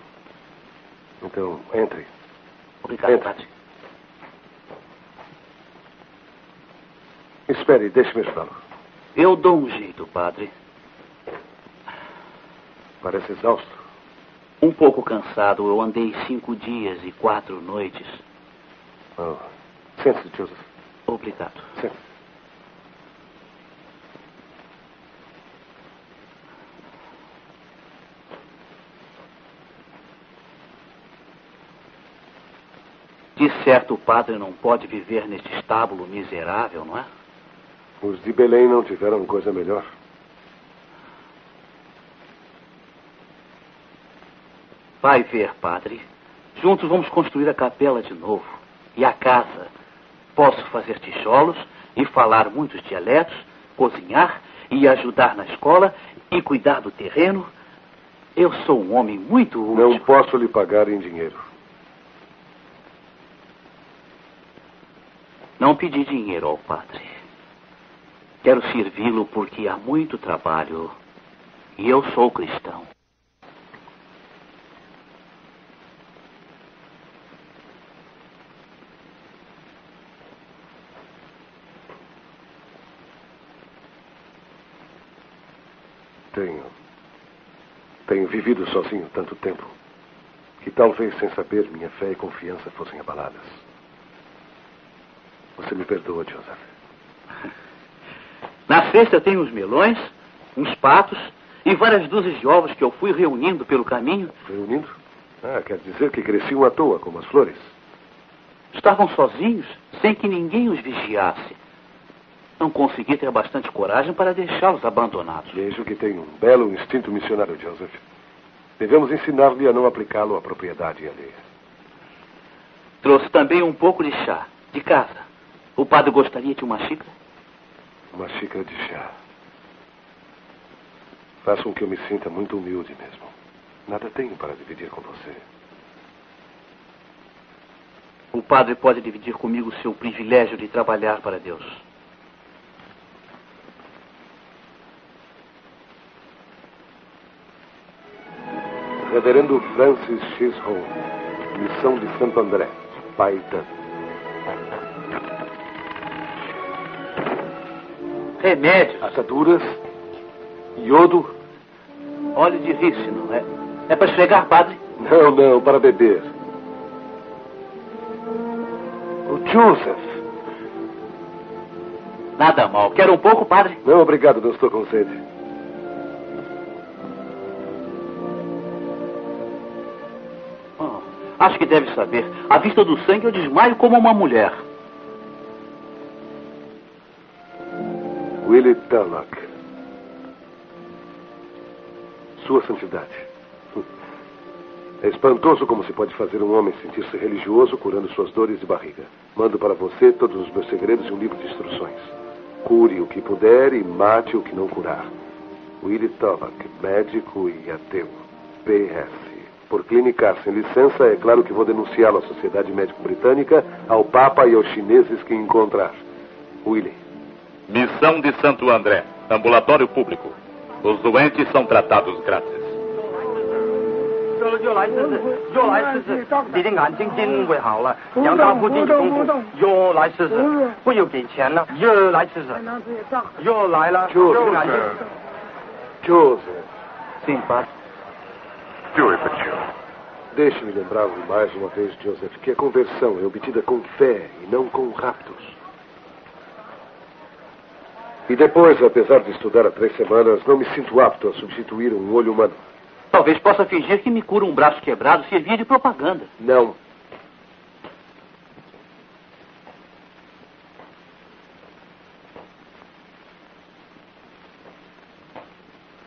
Então, entre. Obrigado, Entre. padre. Espere, deixe-me ajudá-lo. Eu dou um jeito, padre. Parece exausto. Um pouco cansado, eu andei cinco dias e quatro noites. Oh. Sente-se, Joseph. Obrigado. Sente-se. De certo, o padre não pode viver neste estábulo miserável, não é? Os de Belém não tiveram coisa melhor. Vai ver, padre. Juntos vamos construir a capela de novo. E a casa. Posso fazer tijolos e falar muitos dialetos, cozinhar e ajudar na escola e cuidar do terreno. Eu sou um homem muito útil. Não posso lhe pagar em dinheiro. Não pedi dinheiro ao padre. Quero servi-lo porque há muito trabalho e eu sou cristão. Tenho. Tenho vivido sozinho tanto tempo que talvez sem saber minha fé e confiança fossem abaladas. Você me perdoa, Joseph. Na cesta tem uns melões, uns patos e várias dúzias de ovos que eu fui reunindo pelo caminho. Reunindo? Ah, quer dizer que cresciam à toa, como as flores. Estavam sozinhos, sem que ninguém os vigiasse. Não consegui ter bastante coragem para deixá-los abandonados. Vejo que tem um belo instinto missionário, Joseph. Devemos ensinar-lhe a não aplicá-lo à propriedade alheia. Trouxe também um pouco de chá, de casa. O padre gostaria de uma xícara? Uma xícara de chá. Faça com que eu me sinta muito humilde mesmo. Nada tenho para dividir com você. O padre pode dividir comigo o seu privilégio de trabalhar para Deus. Reverendo Francis X. Home, Missão de Santo André, Paitã. Remédios. Ataduras, iodo. Óleo de rícino. É, é para esfregar, padre? Não, não, para beber. O Joseph. Nada mal. Quer um pouco, padre? Não, obrigado, não estou com sede. Oh, acho que deve saber. À vista do sangue, eu desmaio como uma mulher. Willie Tarnock. Sua Santidade. É espantoso como se pode fazer um homem sentir-se religioso curando suas dores de barriga. Mando para você todos os meus segredos e um livro de instruções. Cure o que puder e mate o que não curar. Willie Tovac, médico e ateu. PS. Por clinicar sem licença, é claro que vou denunciá-lo à Sociedade Médico Britânica, ao Papa e aos chineses que encontrar. Willie. Missão de Santo André, ambulatório público. Os doentes são tratados grátis. Sim, pai. Joseph, Deixe-me lembrar-lhe mais uma vez, Joseph, que a conversão é obtida com fé e não com raptos. E depois, apesar de estudar há três semanas, não me sinto apto a substituir um olho humano. Talvez possa fingir que me cura um braço quebrado servia de propaganda. Não.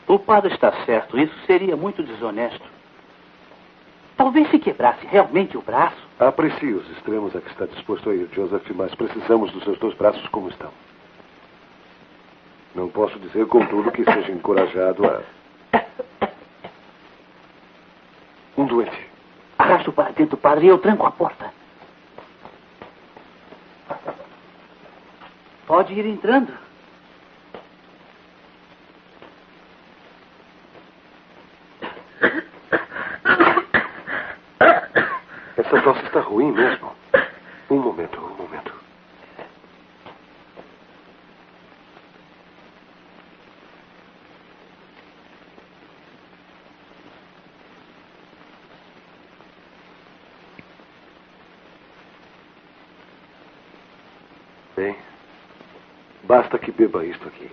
O padre está certo. Isso seria muito desonesto. Talvez se quebrasse realmente o braço. Aprecie os extremos a que está disposto a ir, Joseph, mas precisamos dos seus dois braços como estão. Não posso dizer, contudo, que seja encorajado a. Um doente. Arrasto para dentro, padre, e eu tranco a porta. Pode ir entrando. Essa tosse está ruim mesmo. Um momento, um momento. Bem, basta que beba isto aqui.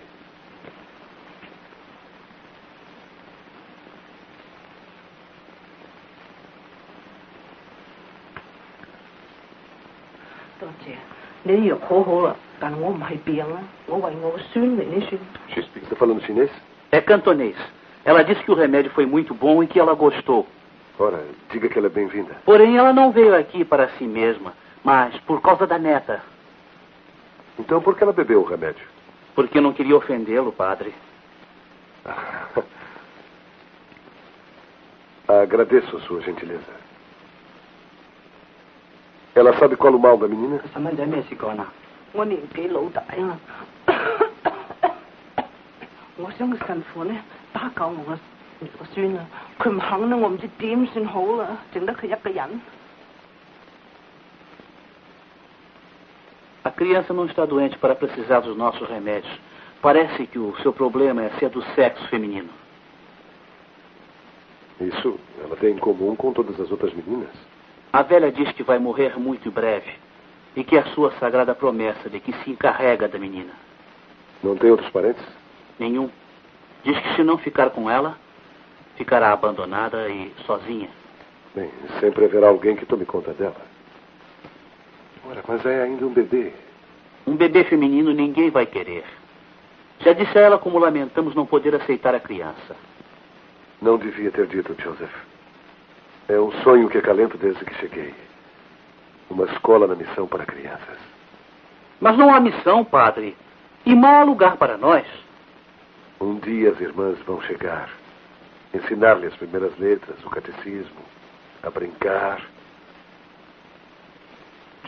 Está falando chinês? É cantonês. Ela disse que o remédio foi muito bom e que ela gostou. Ora, diga que ela é bem-vinda. Porém, ela não veio aqui para si mesma, mas por causa da neta. Então, por que ela bebeu o remédio? Porque não queria ofendê-lo, padre. [laughs] Agradeço a sua gentileza. Ela sabe qual o mal da menina? Criança não está doente para precisar dos nossos remédios. Parece que o seu problema é ser do sexo feminino. Isso ela tem em comum com todas as outras meninas. A velha diz que vai morrer muito em breve e que é a sua sagrada promessa de que se encarrega da menina. Não tem outros parentes? Nenhum. Diz que se não ficar com ela, ficará abandonada e sozinha. Bem, sempre haverá alguém que tome conta dela. Ora, mas é ainda um bebê. Um bebê feminino ninguém vai querer. Já disse a ela como lamentamos não poder aceitar a criança. Não devia ter dito, Joseph. É um sonho que acalento desde que cheguei. Uma escola na missão para crianças. Mas não há missão, padre. E mal há lugar para nós. Um dia as irmãs vão chegar. Ensinar-lhe as primeiras letras, o catecismo, a brincar.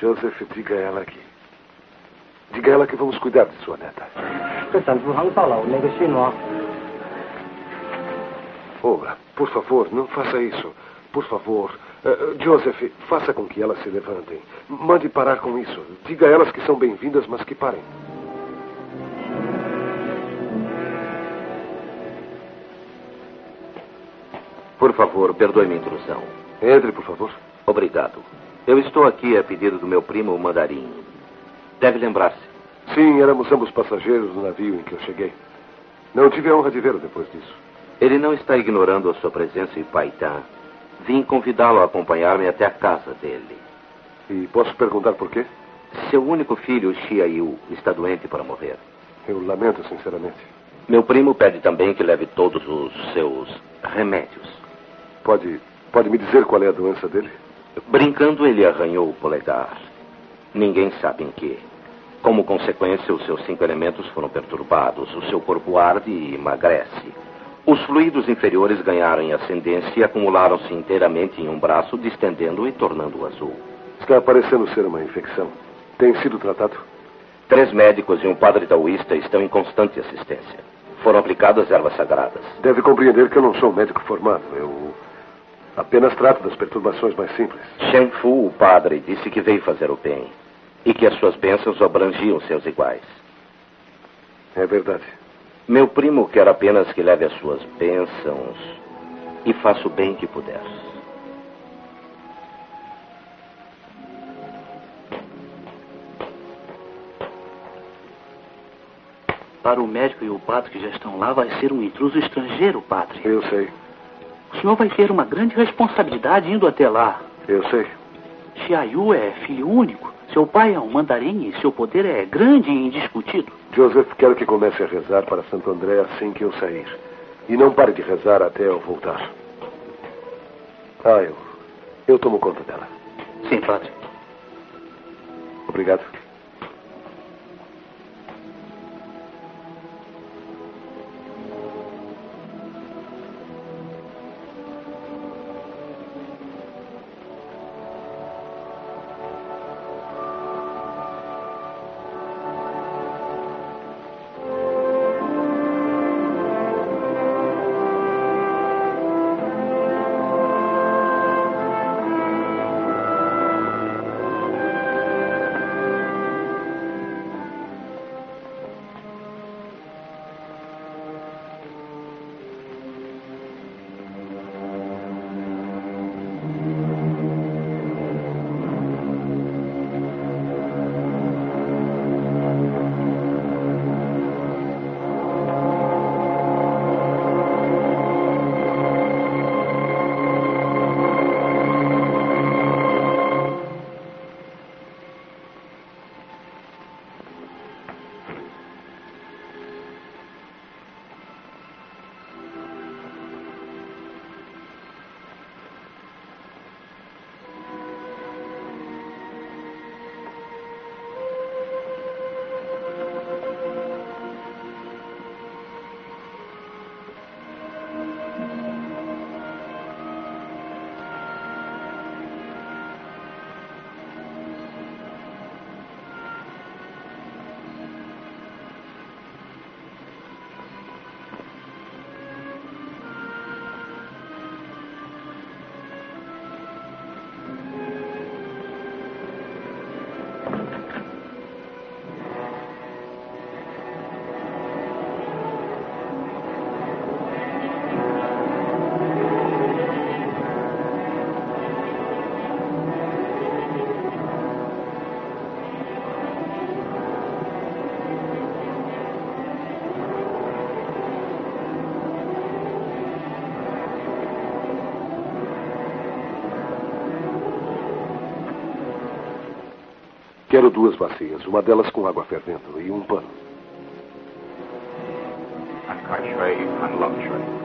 Joseph, diga a ela que. Diga a ela que vamos cuidar de sua neta. Ora, por favor, não faça isso. Por favor. Uh, Joseph, faça com que elas se levantem. Mande parar com isso. Diga a elas que são bem-vindas, mas que parem. Por favor, perdoe minha intrusão. Entre, por favor. Obrigado. Eu estou aqui a pedido do meu primo, o Mandarim. Deve lembrar-se. Sim, éramos ambos passageiros do navio em que eu cheguei. Não tive a honra de vê-lo depois disso. Ele não está ignorando a sua presença em Paitã. Vim convidá-lo a acompanhar-me até a casa dele. E posso perguntar por quê? Seu único filho, Xia Yu, está doente para morrer. Eu lamento, sinceramente. Meu primo pede também que leve todos os seus remédios. Pode, pode me dizer qual é a doença dele? Brincando, ele arranhou o polegar. Ninguém sabe em que. Como consequência, os seus cinco elementos foram perturbados. O seu corpo arde e emagrece. Os fluidos inferiores ganharam em ascendência e acumularam-se inteiramente em um braço, distendendo-o e tornando-o azul. Está parecendo ser uma infecção. Tem sido tratado? Três médicos e um padre taoísta estão em constante assistência. Foram aplicadas ervas sagradas. Deve compreender que eu não sou um médico formado. Eu apenas trato das perturbações mais simples. Shen Fu, o padre, disse que veio fazer o bem e que as suas bênçãos abrangiam seus iguais. É verdade. Meu primo quer apenas que leve as suas bênçãos e faça o bem que puder. Para o médico e o padre que já estão lá, vai ser um intruso estrangeiro, padre. Eu sei. O senhor vai ter uma grande responsabilidade indo até lá. Eu sei. Xiaoyu é filho único. Seu pai é um mandarim e seu poder é grande e indiscutido. Joseph, quero que comece a rezar para Santo André assim que eu sair. E não pare de rezar até eu voltar. Ah, eu. Eu tomo conta dela. Sim, padre. Obrigado. Quero duas bacias, uma delas com água fervendo e um pano. Tray and love tray.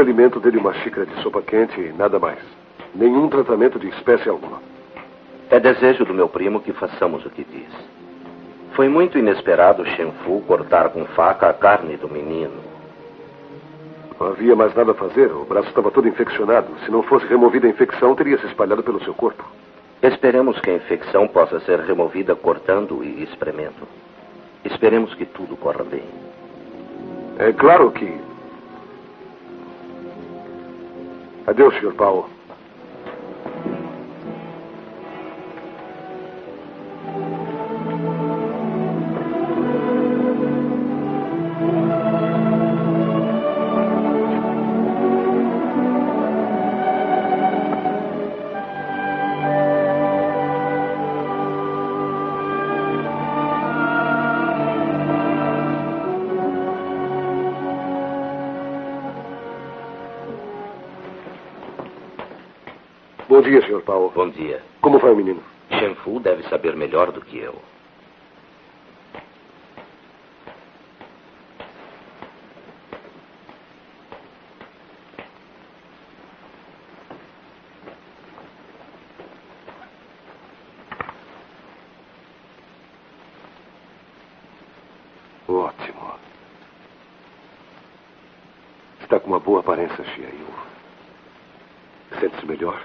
Alimento, dê-lhe uma xícara de sopa quente e nada mais. Nenhum tratamento de espécie alguma. É desejo do meu primo que façamos o que diz. Foi muito inesperado Shenfu cortar com faca a carne do menino. Não havia mais nada a fazer. O braço estava todo infeccionado. Se não fosse removida a infecção, teria se espalhado pelo seu corpo. Esperemos que a infecção possa ser removida cortando e espremendo. Esperemos que tudo corra bem. É claro que. Adeus, Sr. Powell. Dia, Sr. Paulo. Bom dia. Como vai o menino? Shenfu deve saber melhor do que eu. Ótimo. Está com uma boa aparência, Xiayu. Sente-se melhor?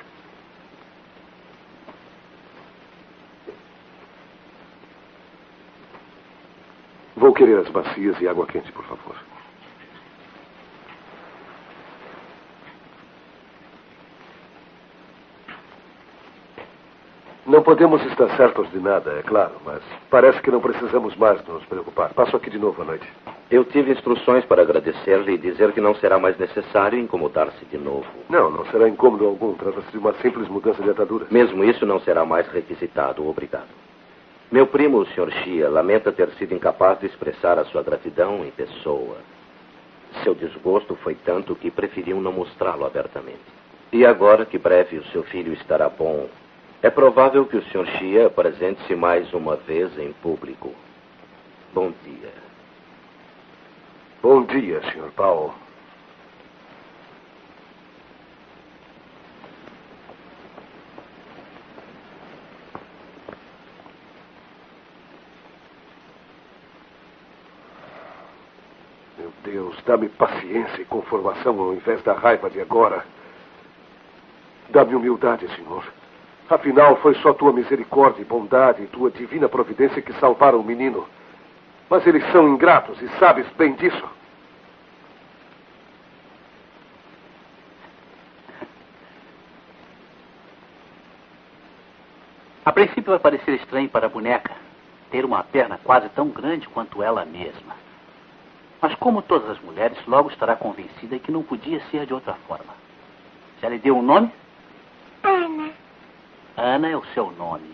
Vou querer as bacias e água quente, por favor. Não podemos estar certos de nada, é claro, mas parece que não precisamos mais nos preocupar. Passo aqui de novo à noite. Eu tive instruções para agradecer-lhe e dizer que não será mais necessário incomodar-se de novo. Não, não será incômodo algum. Trata-se de uma simples mudança de atadura. Mesmo isso não será mais requisitado. Obrigado. Meu primo, o Sr. Xia, lamenta ter sido incapaz de expressar a sua gratidão em pessoa. Seu desgosto foi tanto que preferiu não mostrá-lo abertamente. E agora que breve o seu filho estará bom, é provável que o Sr. Xia apresente-se mais uma vez em público. Bom dia. Bom dia, Sr. Paulo. Meu Deus, dá-me paciência e conformação ao invés da raiva de agora. Dá-me humildade, Senhor. Afinal, foi só tua misericórdia e bondade e tua divina providência que salvaram o menino. Mas eles são ingratos e sabes bem disso. A princípio vai parecer estranho para a boneca ter uma perna quase tão grande quanto ela mesma. Mas, como todas as mulheres, logo estará convencida que não podia ser de outra forma. Já lhe deu um nome? Ana. Ana é o seu nome,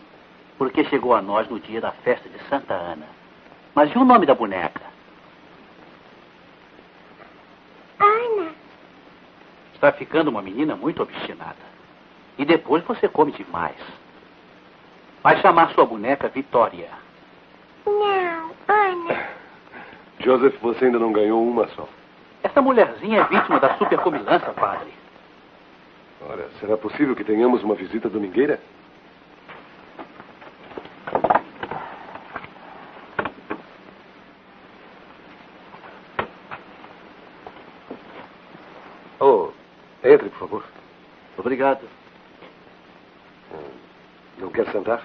porque chegou a nós no dia da festa de Santa Ana. Mas e o nome da boneca? Ana. Está ficando uma menina muito obstinada. E depois você come demais. Vai chamar sua boneca Vitória. Não, Ana. Joseph, você ainda não ganhou uma só. Essa mulherzinha é vítima da supercomilança, padre. Ora, será possível que tenhamos uma visita domingueira? Oh, entre, por favor. Obrigado. Não quer sentar?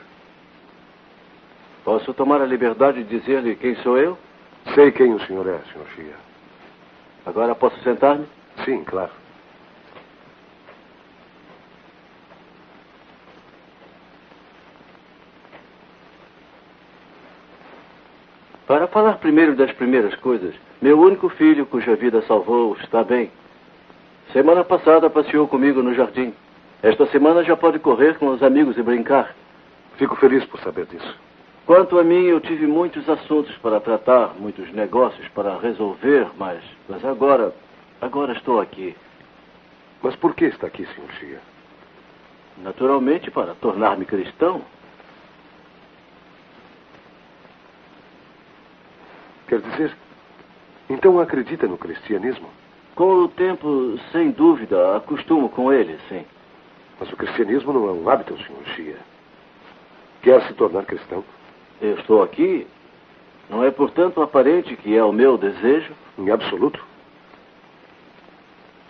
Posso tomar a liberdade de dizer-lhe quem sou eu? Sei quem o senhor é, senhor Chia. Agora posso sentar-me? Sim, claro. Para falar primeiro das primeiras coisas, meu único filho, cuja vida salvou, está bem. Semana passada passeou comigo no jardim. Esta semana já pode correr com os amigos e brincar. Fico feliz por saber disso. Quanto a mim, eu tive muitos assuntos para tratar, muitos negócios para resolver, mas, mas agora, agora estou aqui. Mas por que está aqui, senhor Chia? Naturalmente para tornar-me cristão. Quer dizer, então acredita no cristianismo? Com o tempo, sem dúvida, acostumo com ele, sim. Mas o cristianismo não é um hábito, senhor Chia. Quer se tornar cristão? Eu estou aqui. Não é, portanto, aparente que é o meu desejo? Em absoluto.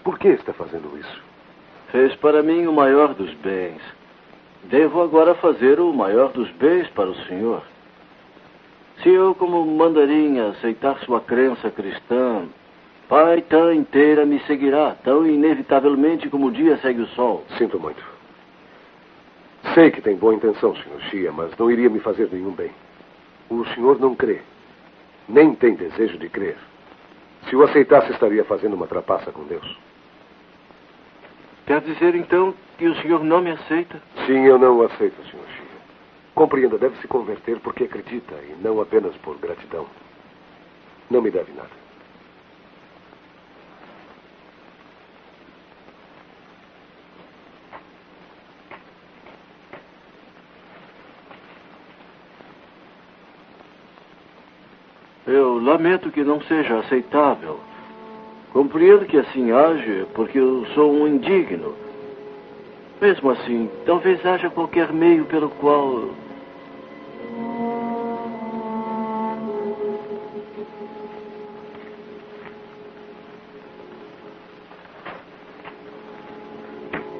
Por que está fazendo isso? Fez para mim o maior dos bens. Devo agora fazer o maior dos bens para o senhor. Se eu, como mandarim, aceitar sua crença cristã, Pai tão inteira me seguirá, tão inevitavelmente como o dia segue o sol. Sinto muito. Sei que tem boa intenção, senhor Chia, mas não iria me fazer nenhum bem. O senhor não crê. Nem tem desejo de crer. Se o aceitasse, estaria fazendo uma trapaça com Deus. Quer dizer, então, que o senhor não me aceita? Sim, eu não o aceito, senhor Chia. Compreenda, deve se converter porque acredita e não apenas por gratidão. Não me deve nada. Eu lamento que não seja aceitável. Compreendo que assim age porque eu sou um indigno. Mesmo assim, talvez haja qualquer meio pelo qual.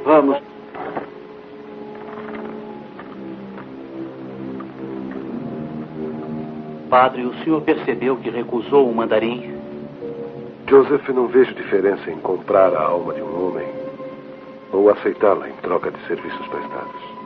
Vamos. Padre, o senhor percebeu que recusou o mandarim? Joseph, não vejo diferença em comprar a alma de um homem ou aceitá-la em troca de serviços prestados.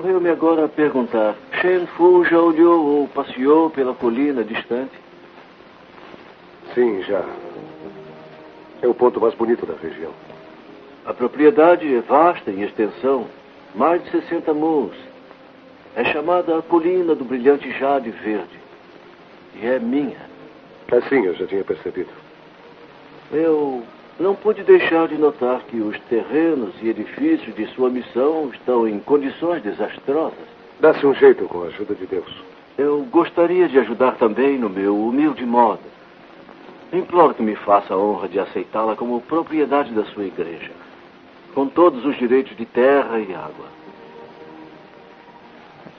Ocorreu-me agora perguntar: Shen Fu já olhou ou passeou pela colina distante? Sim, já. É o ponto mais bonito da região. A propriedade é vasta em extensão, mais de 60 moos. É chamada a Colina do Brilhante Jade Verde. E é minha. É sim, eu já tinha percebido. Eu não pude deixar de notar que os terrenos e edifícios de sua missão estão em condições desastrosas. Dá-se um jeito com a ajuda de Deus. Eu gostaria de ajudar também no meu humilde modo. Imploro que me faça a honra de aceitá-la como propriedade da sua igreja, com todos os direitos de terra e água.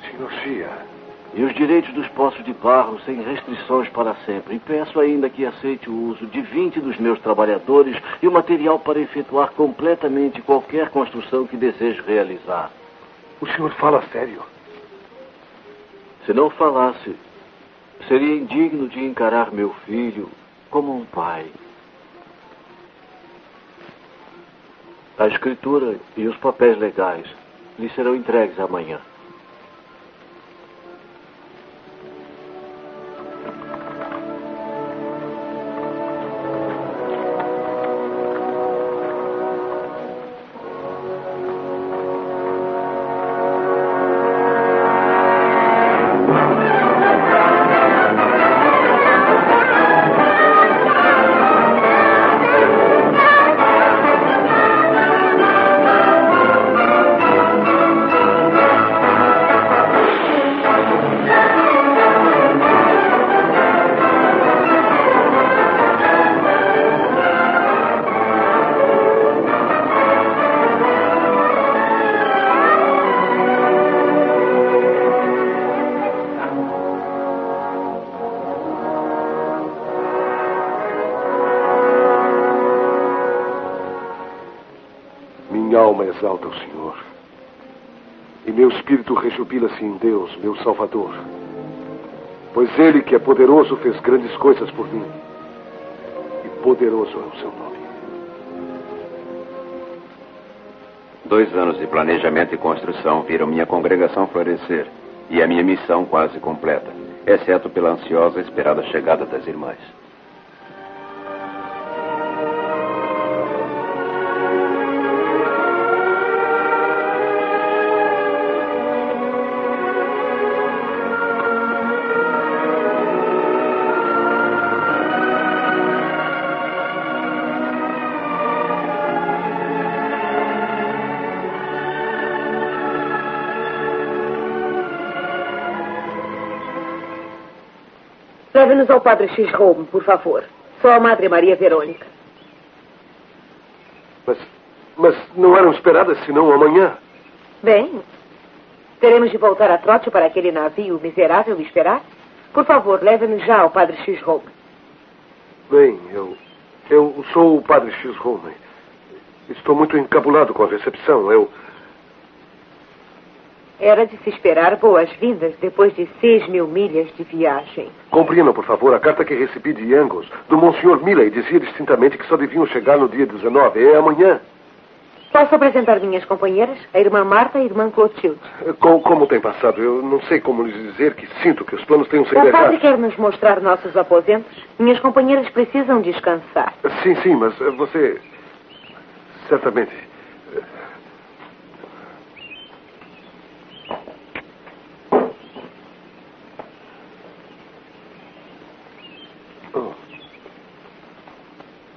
Senhor Chia. E os direitos dos poços de barro sem restrições para sempre. E peço ainda que aceite o uso de 20 dos meus trabalhadores e o material para efetuar completamente qualquer construção que deseje realizar. O senhor fala sério? Se não falasse, seria indigno de encarar meu filho como um pai. A escritura e os papéis legais lhe serão entregues amanhã. Espírito rejubila-se em Deus, meu Salvador. Pois Ele, que é poderoso, fez grandes coisas por mim. E poderoso é o seu nome. Dois anos de planejamento e construção viram minha congregação florescer e a minha missão quase completa, exceto pela ansiosa e esperada chegada das irmãs. Leve-nos ao Padre X. Home, por favor. Só a Madre Maria Verônica. Mas, mas não eram esperadas senão amanhã. Bem, teremos de voltar a trote para aquele navio miserável me esperar? Por favor, leve-nos já ao Padre X. Home. Bem, eu. Eu sou o Padre X. Home. Estou muito encabulado com a recepção. Eu. Era de se esperar boas-vindas depois de seis mil milhas de viagem. Compreendam, por favor, a carta que recebi de Angus, do Monsenhor Milley, dizia distintamente que só deviam chegar no dia 19. É amanhã. Posso apresentar minhas companheiras? A irmã Marta e a irmã Clotilde. Com, como tem passado? Eu não sei como lhes dizer que sinto que os planos tenham sido O padre errados. quer nos mostrar nossos aposentos. Minhas companheiras precisam descansar. Sim, sim, mas você. Certamente.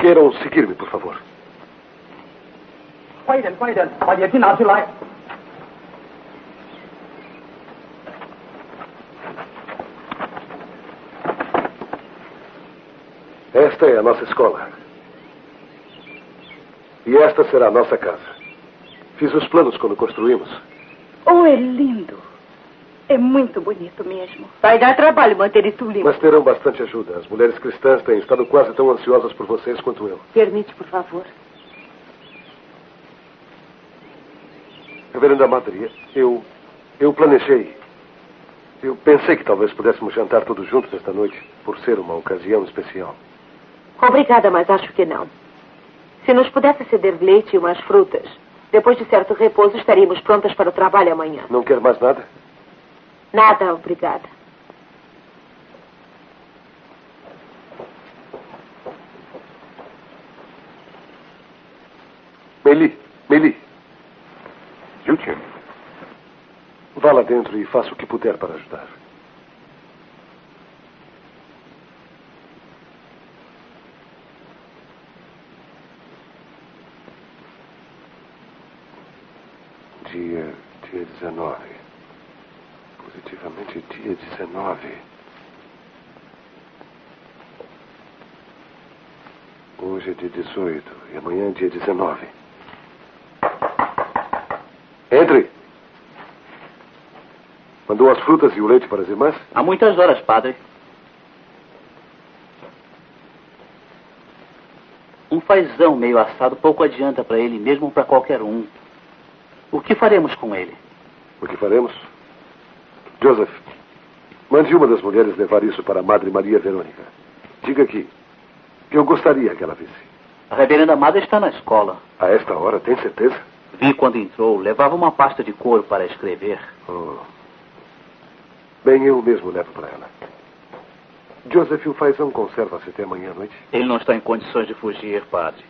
Queiram seguir-me, por favor. Quai Quai Esta é a nossa escola. E esta será a nossa casa. Fiz os planos quando construímos. Oh, é lindo! É muito bonito mesmo. Vai dar trabalho manter isso limpo. Mas terão bastante ajuda. As mulheres cristãs têm estado quase tão ansiosas por vocês quanto eu. Permite, por favor. Reverenda Madre, eu. Eu planejei. Eu pensei que talvez pudéssemos jantar todos juntos esta noite, por ser uma ocasião especial. Obrigada, mas acho que não. Se nos pudesse ceder leite e umas frutas, depois de certo repouso estaríamos prontas para o trabalho amanhã. Não quer mais nada? Nada, obrigada. Meli, Meli, Jútil. vá lá dentro e faça o que puder para ajudar. Dia, dia 19. Positivamente dia 19. Hoje é dia 18 e amanhã é dia 19. Entre. Mandou as frutas e o leite para as irmãs? Há muitas horas, padre. Um fazão meio assado pouco adianta para ele, mesmo para qualquer um. O que faremos com ele? O que faremos? Joseph, mande uma das mulheres levar isso para a Madre Maria Verônica. Diga que que eu gostaria que ela visse. A reverenda Madre está na escola. A esta hora, tem certeza? Vi quando entrou. Levava uma pasta de couro para escrever. Oh. Bem, eu mesmo levo para ela. Joseph, o fazão conserva-se até amanhã à noite? Ele não está em condições de fugir, padre.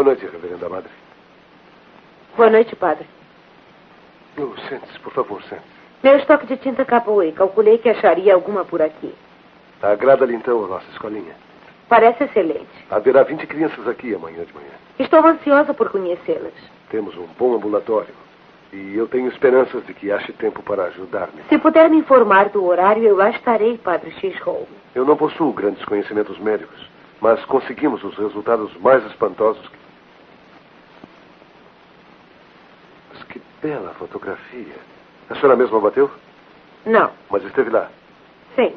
Boa noite, reverenda madre. Boa noite, padre. Oh, sente-se, por favor, sente-se. Meu estoque de tinta acabou e calculei que acharia alguma por aqui. Agrada-lhe então a nossa escolinha. Parece excelente. Haverá 20 crianças aqui amanhã de manhã. Estou ansiosa por conhecê-las. Temos um bom ambulatório. E eu tenho esperanças de que ache tempo para ajudar-me. Se puder me informar do horário, eu lá estarei, padre X-Holm. Eu não possuo grandes conhecimentos médicos, mas conseguimos os resultados mais espantosos que... Mas que bela fotografia. A senhora mesma bateu? Não, Mas esteve lá. sim.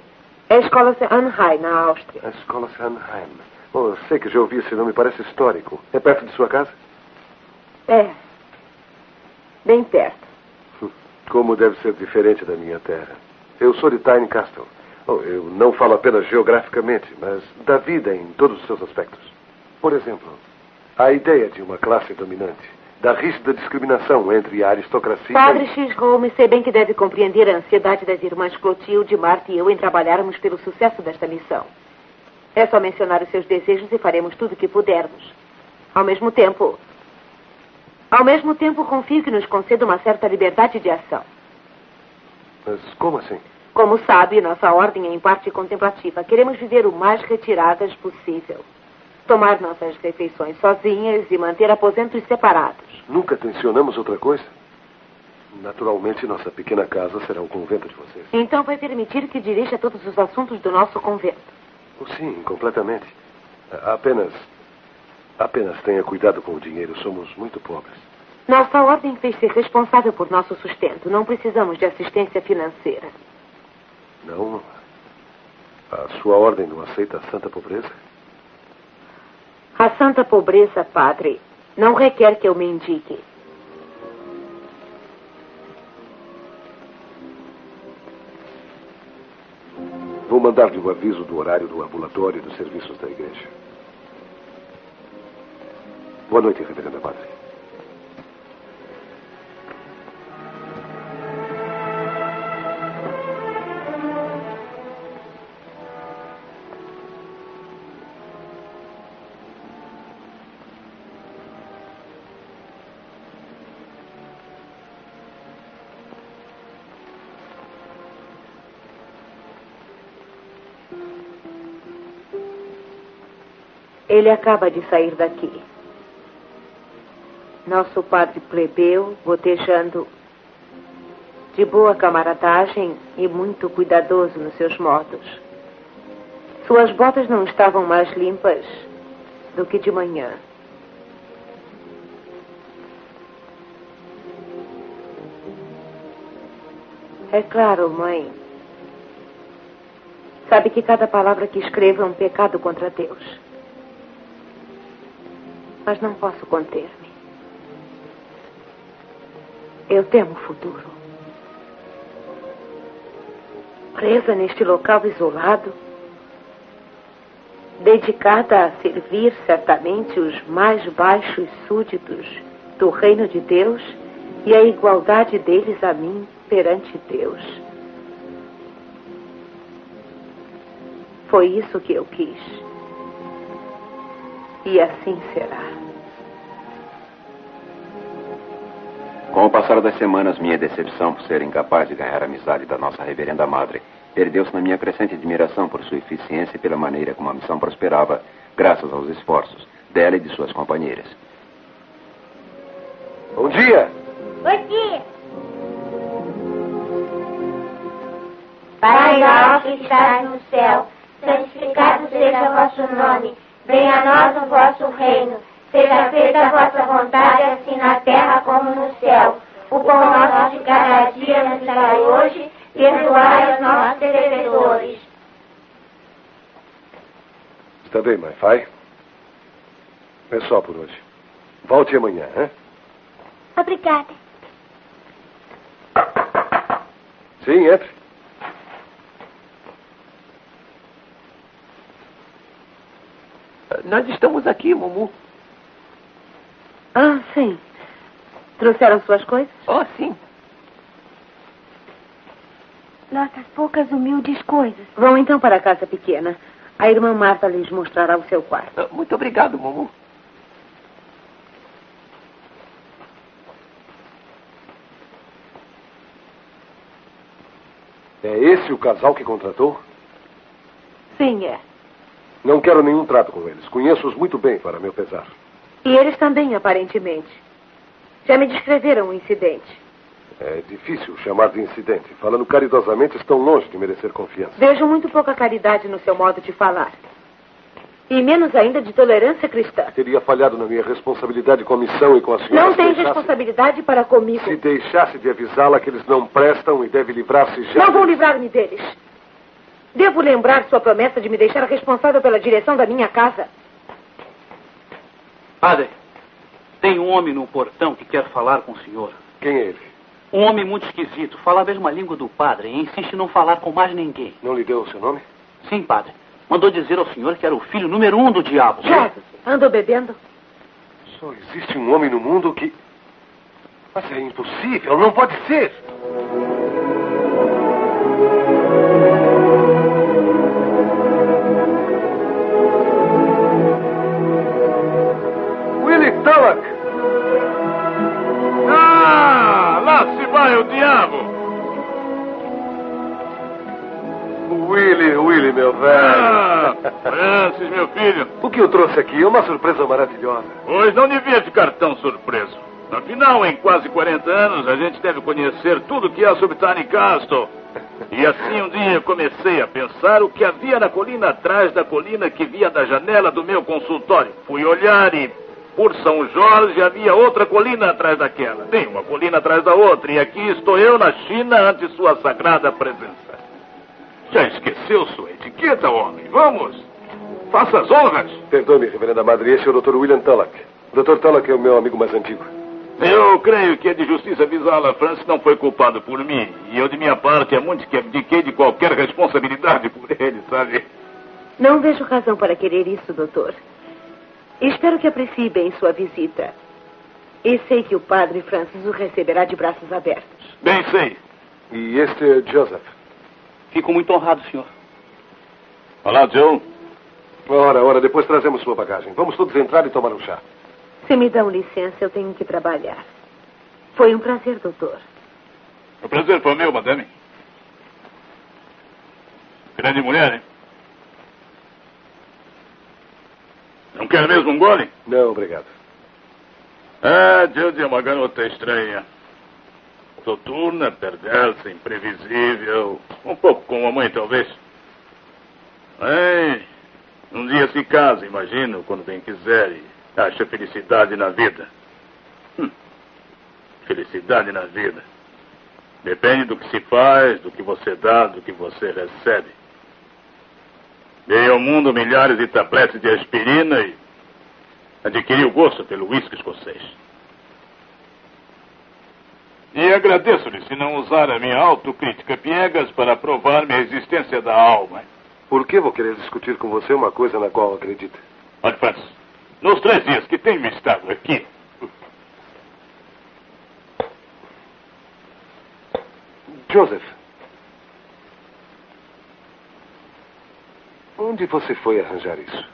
É a escola Anhai, na Áustria. A escola Sandheim. Oh, eu sei que já ouvi esse nome, parece histórico. É perto de sua casa? É. Bem perto. [laughs] Como deve ser diferente da minha terra. Eu sou de Tyne Castle. Oh, eu não falo apenas geograficamente, mas da vida em todos os seus aspectos. Por exemplo, a ideia de uma classe dominante, da rígida discriminação entre a aristocracia Padre e... X-Holm, sei bem que deve compreender a ansiedade das irmãs Clotilde, Marta e eu em trabalharmos pelo sucesso desta missão. É só mencionar os seus desejos e faremos tudo o que pudermos. Ao mesmo tempo. Ao mesmo tempo, confio que nos conceda uma certa liberdade de ação. Mas como assim? Como sabe, nossa ordem é em parte contemplativa. Queremos viver o mais retiradas possível. Tomar nossas refeições sozinhas e manter aposentos separados. Nunca tensionamos outra coisa? Naturalmente, nossa pequena casa será o convento de vocês. Então vai permitir que dirija todos os assuntos do nosso convento. Oh, sim, completamente. Apenas. Apenas tenha cuidado com o dinheiro. Somos muito pobres. Nossa ordem fez-se responsável por nosso sustento. Não precisamos de assistência financeira. Não. A sua ordem não aceita a santa pobreza? A santa pobreza, padre, não requer que eu me indique. Vou mandar-lhe o aviso do horário do ambulatório e dos serviços da igreja. Boa noite, reverenda madre. Ele acaba de sair daqui. Nosso padre plebeu, gotejando de boa camaradagem e muito cuidadoso nos seus modos. Suas botas não estavam mais limpas do que de manhã. É claro, mãe. Sabe que cada palavra que escrevo é um pecado contra Deus. Mas não posso conter-me. Eu temo o futuro. Presa neste local isolado, dedicada a servir certamente os mais baixos súditos do reino de Deus e a igualdade deles a mim perante Deus. Foi isso que eu quis. E assim será. Com o passar das semanas, minha decepção por ser incapaz de ganhar a amizade da nossa reverenda madre perdeu-se na minha crescente admiração por sua eficiência e pela maneira como a missão prosperava, graças aos esforços dela e de suas companheiras. Bom dia! Bom dia! Pai nosso que estás no céu, santificado seja o vosso nome. Venha a nós o vosso reino. Seja feita a vossa vontade, assim na terra como no céu. O pão nosso de cada dia nos dai hoje, perdoai os nossos devedores. Está bem, mãe. Vai. É só por hoje. Volte amanhã, hein? Obrigada. Sim, entre. Nós estamos aqui, Mumu. Ah, sim. Trouxeram suas coisas? Oh, sim. Nossas poucas humildes coisas. Vão então para a casa pequena. A irmã Marta lhes mostrará o seu quarto. Ah, Muito obrigado, Mumu. É esse o casal que contratou? Sim, é. Não quero nenhum trato com eles. Conheço-os muito bem, para meu pesar. E eles também, aparentemente. Já me descreveram o incidente. É difícil chamar de incidente. Falando caridosamente, estão longe de merecer confiança. Vejo muito pouca caridade no seu modo de falar. E menos ainda de tolerância cristã. Teria falhado na minha responsabilidade com a missão e com a senhora. Não tem deixasse- responsabilidade para comigo. Se deixasse de avisá-la que eles não prestam e deve livrar-se já. Não vou livrar-me deles. Devo lembrar sua promessa de me deixar responsável pela direção da minha casa. Padre, tem um homem no portão que quer falar com o senhor. Quem é ele? Um homem muito esquisito. Fala a mesma língua do padre e insiste em não falar com mais ninguém. Não lhe deu o seu nome? Sim, padre. Mandou dizer ao senhor que era o filho número um do diabo. Joseph, andou bebendo? Só existe um homem no mundo que. Mas é impossível, não pode ser. Meu Ah, velho. Francis, meu filho. O que eu trouxe aqui é uma surpresa maravilhosa. Pois não devia ficar tão surpreso. Afinal, em quase 40 anos, a gente deve conhecer tudo que há sobre Tiny Castle. E assim um dia comecei a pensar o que havia na colina atrás da colina que via da janela do meu consultório. Fui olhar e, por São Jorge, havia outra colina atrás daquela. Tem uma colina atrás da outra. E aqui estou eu na China ante sua sagrada presença. Já esqueceu sua etiqueta, homem? Vamos! Faça as honras! Perdoe-me, reverenda madre, esse é o Dr. William Tullock. O Dr. Tullock é o meu amigo mais antigo. Eu creio que é de justiça avisá-la. Francis não foi culpado por mim. E eu, de minha parte, é muito que abdiquei de qualquer responsabilidade por ele, sabe? Não vejo razão para querer isso, doutor. Espero que aprecie bem sua visita. E sei que o padre Francis o receberá de braços abertos. Bem sei. E este é Joseph. Fico muito honrado, senhor. Olá, Joe. Ora, ora, depois trazemos sua bagagem. Vamos todos entrar e tomar um chá. Se me dão licença, eu tenho que trabalhar. Foi um prazer, doutor. O prazer foi meu, madame. Grande mulher, hein? Não quer mesmo um gole? Não, obrigado. Ah, Judy é uma garota estranha. Soturna, perversa, imprevisível. Um pouco como a mãe, talvez. Ei, um dia se casa, imagino, quando bem quiser, e acha felicidade na vida. Hum, felicidade na vida. Depende do que se faz, do que você dá, do que você recebe. Dei ao mundo milhares de tabletes de aspirina e adquiri o gosto pelo uísque escocês. E agradeço-lhe se não usar a minha autocrítica piegas para provar-me a existência da alma. Por que vou querer discutir com você uma coisa na qual acredita? Olha, Francis, nos três dias que tenho estado aqui, Joseph. Onde você foi arranjar isso?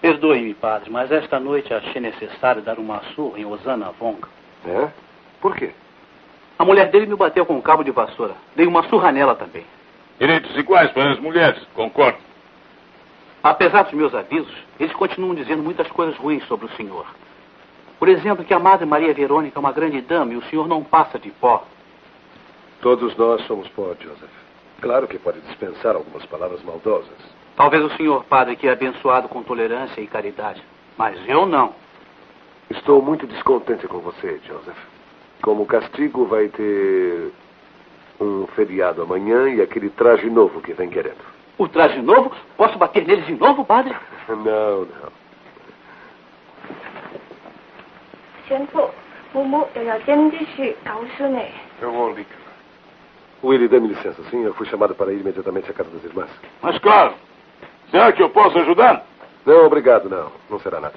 Perdoe-me, padre, mas esta noite achei necessário dar uma surra em Osana Vonga. É? Por quê? A mulher dele me bateu com um cabo de vassoura. Dei uma surra nela também. Direitos iguais para as mulheres, concordo. Apesar dos meus avisos, eles continuam dizendo muitas coisas ruins sobre o senhor. Por exemplo, que a Madre Maria Verônica é uma grande dama e o senhor não passa de pó. Todos nós somos pó, Joseph. Claro que pode dispensar algumas palavras maldosas. Talvez o senhor, padre, que é abençoado com tolerância e caridade. Mas eu não. Estou muito descontente com você, Joseph. Como castigo, vai ter um feriado amanhã e aquele traje novo que vem querendo. O traje novo? Posso bater neles de novo, padre? [laughs] Não, não. Senpo, Mumu, eu já disse, Eu vou, Lica. Willy, dê-me licença, sim? Eu fui chamado para ir imediatamente à casa das irmãs. Mas claro. Será que eu posso ajudar? Não, obrigado, não. Não será nada.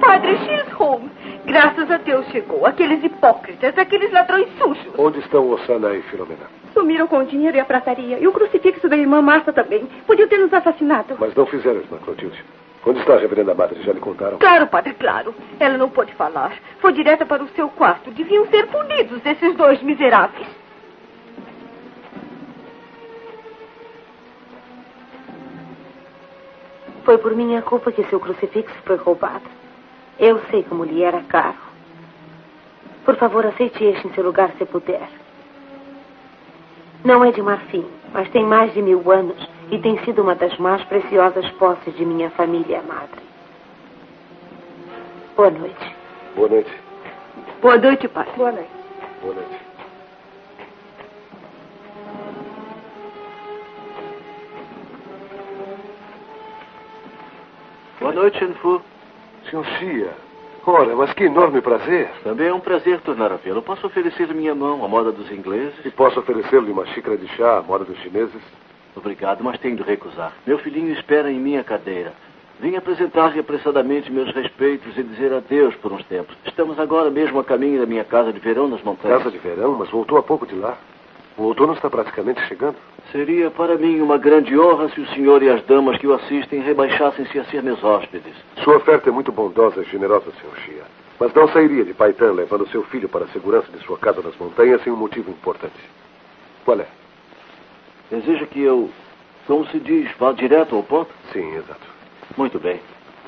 Padre Chisholm, graças a Deus chegou. Aqueles hipócritas, aqueles ladrões sujos. Onde estão Osana e Filomena? Sumiram com o dinheiro e a prataria. E o crucifixo da irmã Marta também. Podiam ter nos assassinado. Mas não fizeram, irmã Clotilde. Onde está a reverenda madre? Já lhe contaram? Claro, padre, claro. Ela não pôde falar. Foi direta para o seu quarto. Deviam ser punidos esses dois miseráveis. Foi por minha culpa que seu crucifixo foi roubado. Eu sei como lhe era caro. Por favor, aceite este em seu lugar se puder. Não é de marfim, mas tem mais de mil anos e tem sido uma das mais preciosas posses de minha família madre. Boa noite. Boa noite. Boa noite, pai. Boa noite. Boa noite. Boa noite, Shenfu. Senhor Xia. Ora, mas que enorme prazer. Também é um prazer tornar a vê-lo. Posso oferecer minha mão à moda dos ingleses? E posso oferecer-lhe uma xícara de chá à moda dos chineses? Obrigado, mas tenho de recusar. Meu filhinho espera em minha cadeira. Vim apresentar-lhe apressadamente meus respeitos e dizer adeus por uns tempos. Estamos agora mesmo a caminho da minha casa de verão nas montanhas. Casa de verão? Mas voltou há pouco de lá. O outono está praticamente chegando. Seria para mim uma grande honra se o senhor e as damas que o assistem rebaixassem-se a ser meus hóspedes. Sua oferta é muito bondosa e generosa, Sr. Xia. Mas não sairia de Paitã levando seu filho para a segurança de sua casa nas montanhas sem um motivo importante. Qual é? Deseja que eu, como se diz, vá direto ao ponto? Sim, exato. Muito bem.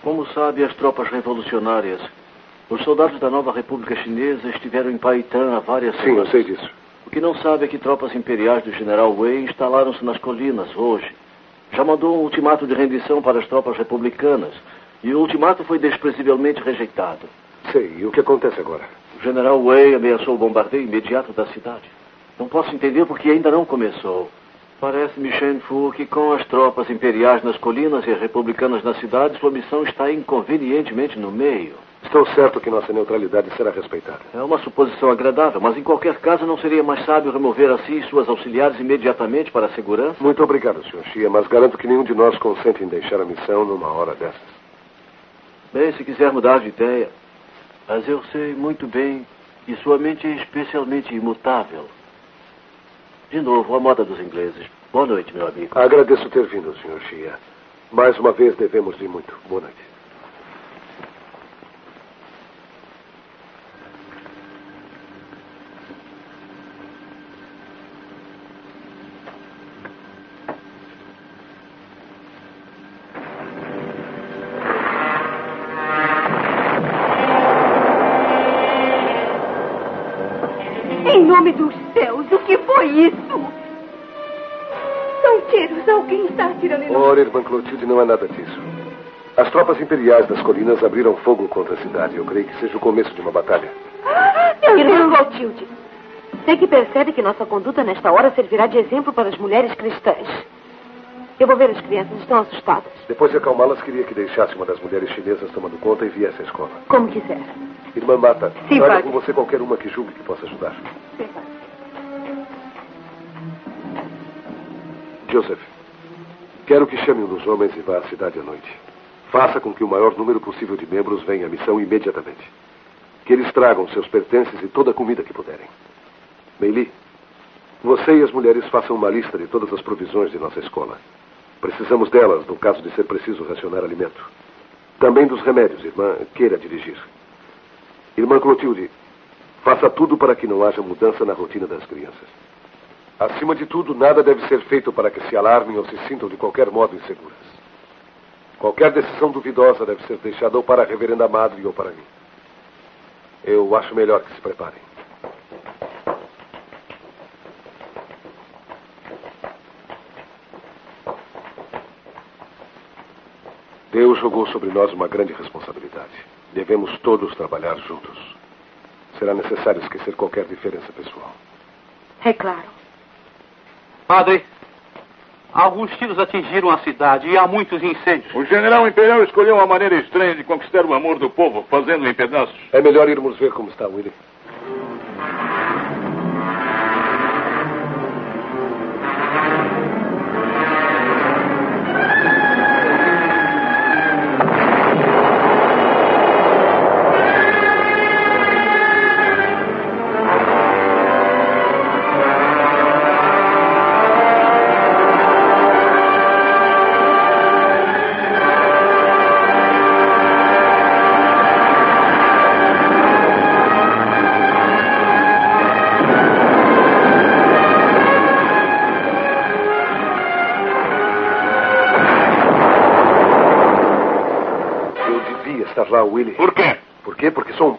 Como sabe, as tropas revolucionárias, os soldados da nova República Chinesa estiveram em Paitã há várias Sim, semanas. eu sei disso. O que não sabe é que tropas imperiais do general Wei instalaram-se nas colinas hoje. Já mandou um ultimato de rendição para as tropas republicanas. E o ultimato foi desprezivelmente rejeitado. Sei. E o que acontece agora? O general Wei ameaçou o bombardeio imediato da cidade. Não posso entender porque ainda não começou. Parece-me, Shen Fu, que com as tropas imperiais nas colinas e republicanas na cidade, sua missão está inconvenientemente no meio. Estou certo que nossa neutralidade será respeitada. É uma suposição agradável, mas em qualquer caso não seria mais sábio remover assim suas auxiliares imediatamente para a segurança? Muito obrigado, Sr. Xia, mas garanto que nenhum de nós consente em deixar a missão numa hora dessas. Bem, se quiser mudar de ideia. Mas eu sei muito bem que sua mente é especialmente imutável. De novo, a moda dos ingleses. Boa noite, meu amigo. Agradeço ter vindo, Sr. Xia. Mais uma vez devemos de muito. Boa noite. Irmã Clotilde, não é nada disso. As tropas imperiais das colinas abriram fogo contra a cidade. Eu creio que seja o começo de uma batalha. Irmã Clotilde, sei que percebe que nossa conduta nesta hora servirá de exemplo para as mulheres cristãs. Eu vou ver as crianças, estão assustadas. Depois de acalmá-las, queria que deixasse uma das mulheres chinesas tomando conta e viesse à escola. Como quiser. Irmã Mata, Sim, traga com você qualquer uma que julgue que possa ajudar. Joseph, quero que chame um dos homens e vá à cidade à noite. Faça com que o maior número possível de membros venha à missão imediatamente. Que eles tragam seus pertences e toda a comida que puderem. Meili, você e as mulheres façam uma lista de todas as provisões de nossa escola. Precisamos delas no caso de ser preciso racionar alimento. Também dos remédios, irmã, queira dirigir. Irmã Clotilde, faça tudo para que não haja mudança na rotina das crianças. Acima de tudo, nada deve ser feito para que se alarmem ou se sintam de qualquer modo inseguras. Qualquer decisão duvidosa deve ser deixada ou para a reverenda madre ou para mim. Eu acho melhor que se preparem. Deus jogou sobre nós uma grande responsabilidade. Devemos todos trabalhar juntos. Será necessário esquecer qualquer diferença pessoal. É claro. Padre, alguns tiros atingiram a cidade e há muitos incêndios. O general imperial escolheu uma maneira estranha de conquistar o amor do povo, fazendo em pedaços. É melhor irmos ver como está Willie.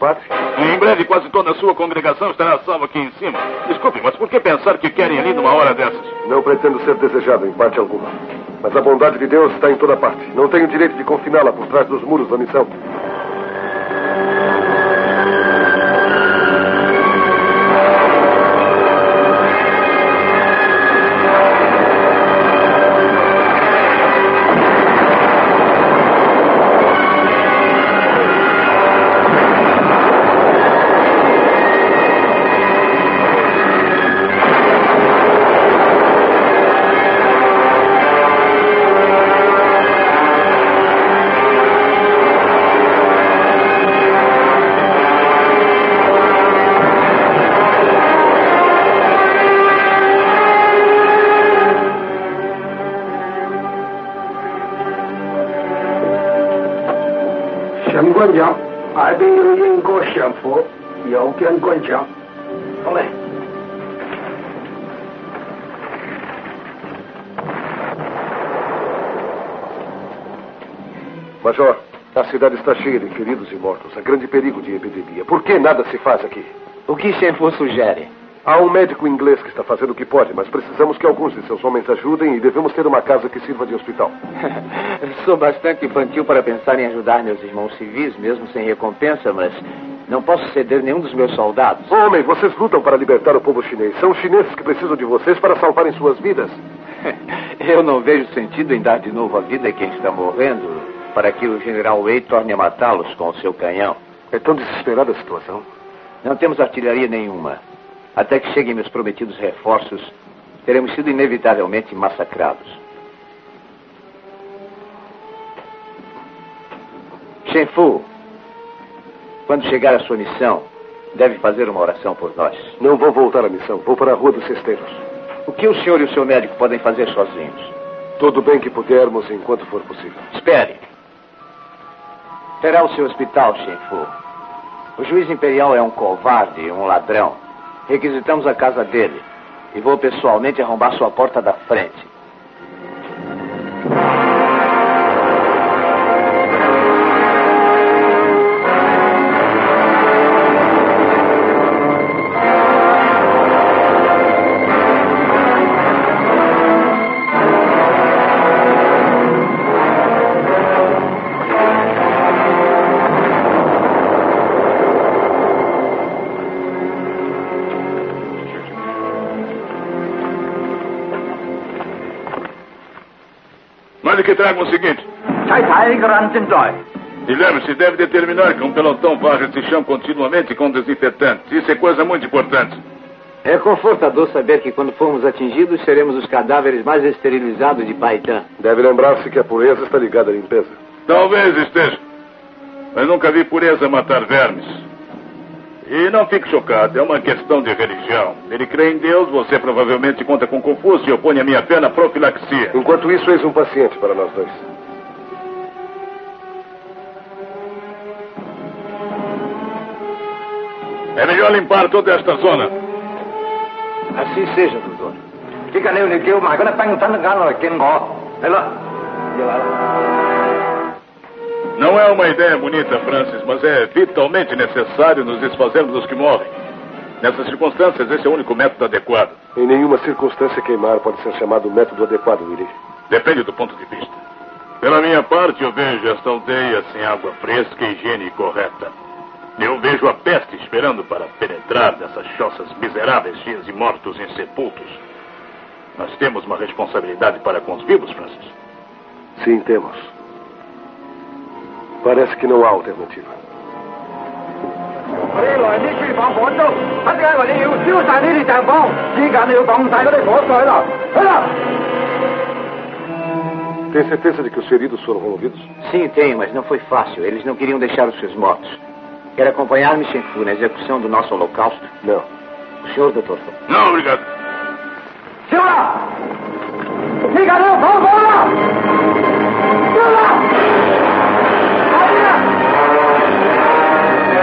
Padre? Em breve, quase toda a sua congregação estará salva aqui em cima. Desculpe, mas por que pensar que querem ali numa hora dessas? Não pretendo ser desejado em parte alguma. Mas a bondade de Deus está em toda parte. Não tenho direito de confiná-la por trás dos muros da missão. Cidade está cheia de feridos e mortos. Há grande perigo de epidemia. Por que nada se faz aqui? O que Shenfu sugere? Há um médico inglês que está fazendo o que pode, mas precisamos que alguns de seus homens ajudem e devemos ter uma casa que sirva de hospital. [laughs] Sou bastante infantil para pensar em ajudar meus irmãos civis, mesmo sem recompensa, mas não posso ceder nenhum dos meus soldados. Homem, vocês lutam para libertar o povo chinês. São os chineses que precisam de vocês para salvarem suas vidas. [laughs] Eu não vejo sentido em dar de novo a vida a quem está morrendo para que o general Wei torne a matá-los com o seu canhão. É tão desesperada a situação. Não temos artilharia nenhuma. Até que cheguem meus prometidos reforços, teremos sido inevitavelmente massacrados. Shenfu, quando chegar à sua missão, deve fazer uma oração por nós. Não vou voltar à missão. Vou para a Rua dos Cesteiros. O que o senhor e o seu médico podem fazer sozinhos? Tudo bem que pudermos enquanto for possível. Espere. Terá o seu hospital, Shenfu. O juiz imperial é um covarde, um ladrão. Requisitamos a casa dele. E vou pessoalmente arrombar sua porta da frente. me tragam o seguinte. E lembre-se, deve determinar que um pelotão varre esse chão continuamente com desinfetante. Isso é coisa muito importante. É confortador saber que quando formos atingidos, seremos os cadáveres mais esterilizados de Paitã. Deve lembrar-se que a pureza está ligada à limpeza. Talvez esteja. Mas nunca vi pureza matar vermes. E não fique chocado, é uma questão de religião. Ele crê em Deus, você provavelmente conta com Confúcio e opõe a minha fé na profilaxia. Enquanto isso, eis um paciente para nós dois. É melhor limpar toda esta zona. Assim seja, doutor. Fica ali o que eu, mas agora está entrando em lá. Ele lá. Não é uma ideia bonita, Francis, mas é vitalmente necessário nos desfazermos dos que morrem. Nessas circunstâncias, esse é o único método adequado. Em nenhuma circunstância queimar pode ser chamado método adequado, Willie. Depende do ponto de vista. Pela minha parte, eu vejo esta aldeia sem água fresca e higiene correta. Eu vejo a peste esperando para penetrar nessas choças miseráveis cheias de mortos insepultos. Nós temos uma responsabilidade para com os vivos, Francis. Sim, temos. Parece que não há alternativa. Tem certeza de que os feridos foram removidos? Sim, tenho, mas não foi fácil. Eles não queriam deixar os seus mortos. Quer acompanhar-me, Shenfu, na execução do nosso holocausto? Não. O senhor, doutor? Não, obrigado. Senhora! Fica não, vamos embora! Senhora!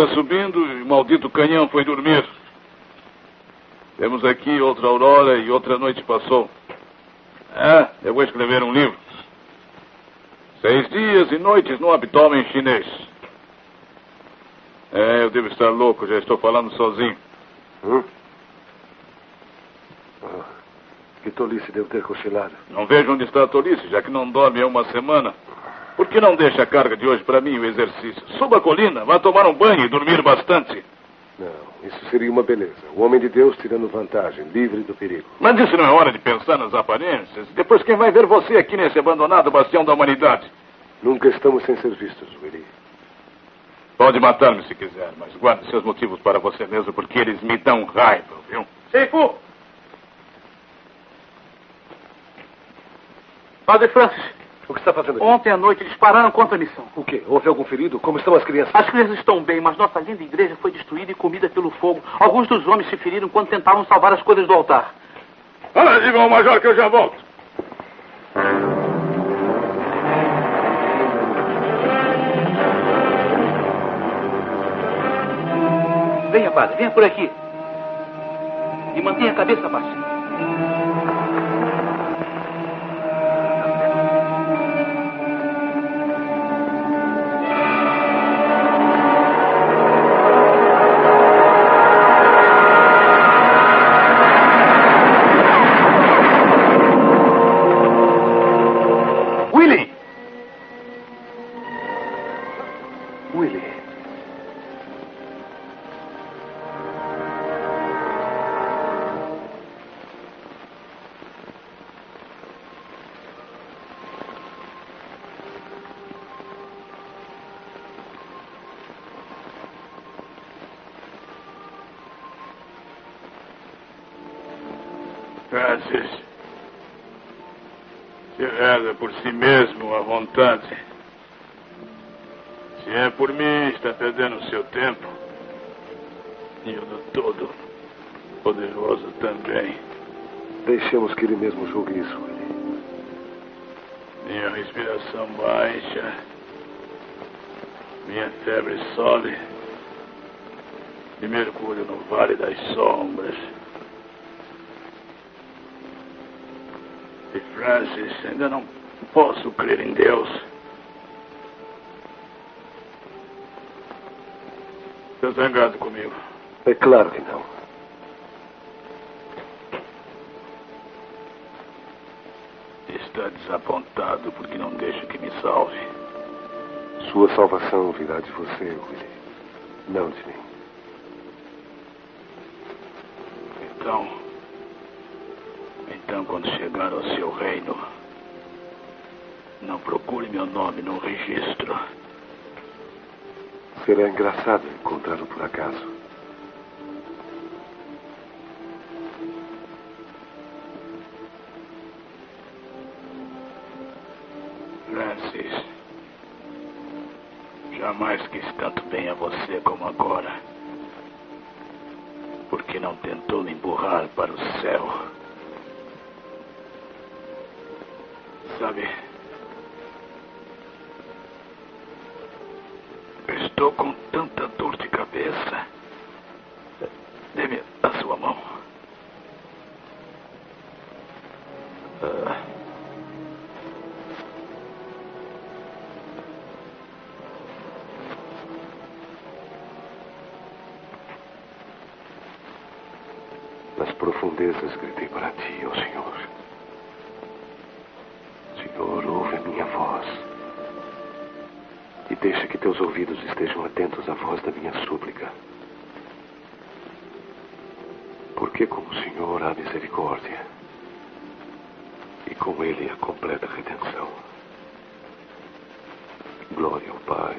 está subindo e o maldito canhão foi dormir. Temos aqui outra aurora e outra noite passou. Ah, eu vou escrever um livro. Seis dias e noites no abdômen chinês. É, eu devo estar louco, já estou falando sozinho. Hum? Ah, que tolice devo ter cochilado. Não vejo onde está a tolice, já que não dorme há uma semana. Por que não deixa a carga de hoje para mim, o exercício? Suba a colina, vá tomar um banho e dormir bastante. Não, isso seria uma beleza. O homem de Deus tirando vantagem, livre do perigo. Mas isso não é hora de pensar nas aparências. Depois quem vai ver você aqui nesse abandonado bastião da humanidade? Nunca estamos sem ser vistos, Willie. Pode matar-me se quiser, mas guarde seus motivos para você mesmo, porque eles me dão raiva, viu? Seifu! Padre Francis, O que está fazendo aqui? ontem à noite eles pararam contra a missão. O quê? Houve algum ferido? Como estão as crianças? As crianças estão bem, mas nossa linda igreja foi destruída e comida pelo fogo. Alguns dos homens se feriram quando tentavam salvar as coisas do altar. Ah, diga ao major que eu já volto. Venha, padre, venha por aqui. E mantenha a cabeça baixa. Por si mesmo à vontade. Se é por mim, está perdendo o seu tempo. E o do todo poderoso também. Deixemos que ele mesmo julgue isso. Minha respiração baixa. Minha febre sobe. E mergulho no vale das sombras. E Francis, ainda não posso crer em Deus. Está zangado comigo? É claro que não. Está desapontado porque não deixa que me salve. Sua salvação virá de você, Willie. Não de mim. Então. Então, quando chegar ao seu reino, meu nome no registro. Será engraçado encontrá-lo por acaso. Francis. Jamais quis tanto bem a você como agora. Porque não tentou me empurrar para o céu. Senhor, ouve a minha voz. E deixa que teus ouvidos estejam atentos à voz da minha súplica. Porque com o Senhor há misericórdia. E com Ele a completa redenção. Glória ao Pai,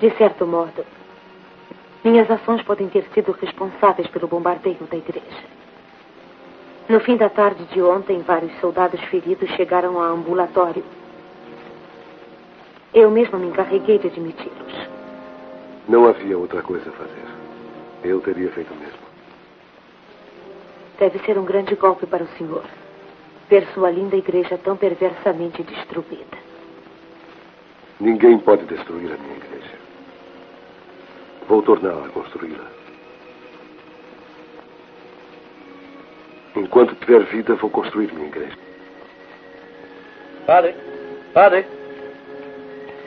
De certo modo, minhas ações podem ter sido responsáveis pelo bombardeio da igreja. No fim da tarde de ontem, vários soldados feridos chegaram ao ambulatório. Eu mesma me encarreguei de admiti-los. Não havia outra coisa a fazer. Eu teria feito o mesmo. Deve ser um grande golpe para o senhor ver sua linda igreja tão perversamente destruída. Ninguém pode destruir a minha igreja. Vou torná-la a construí-la. Enquanto tiver vida, vou construir minha igreja. Padre, padre.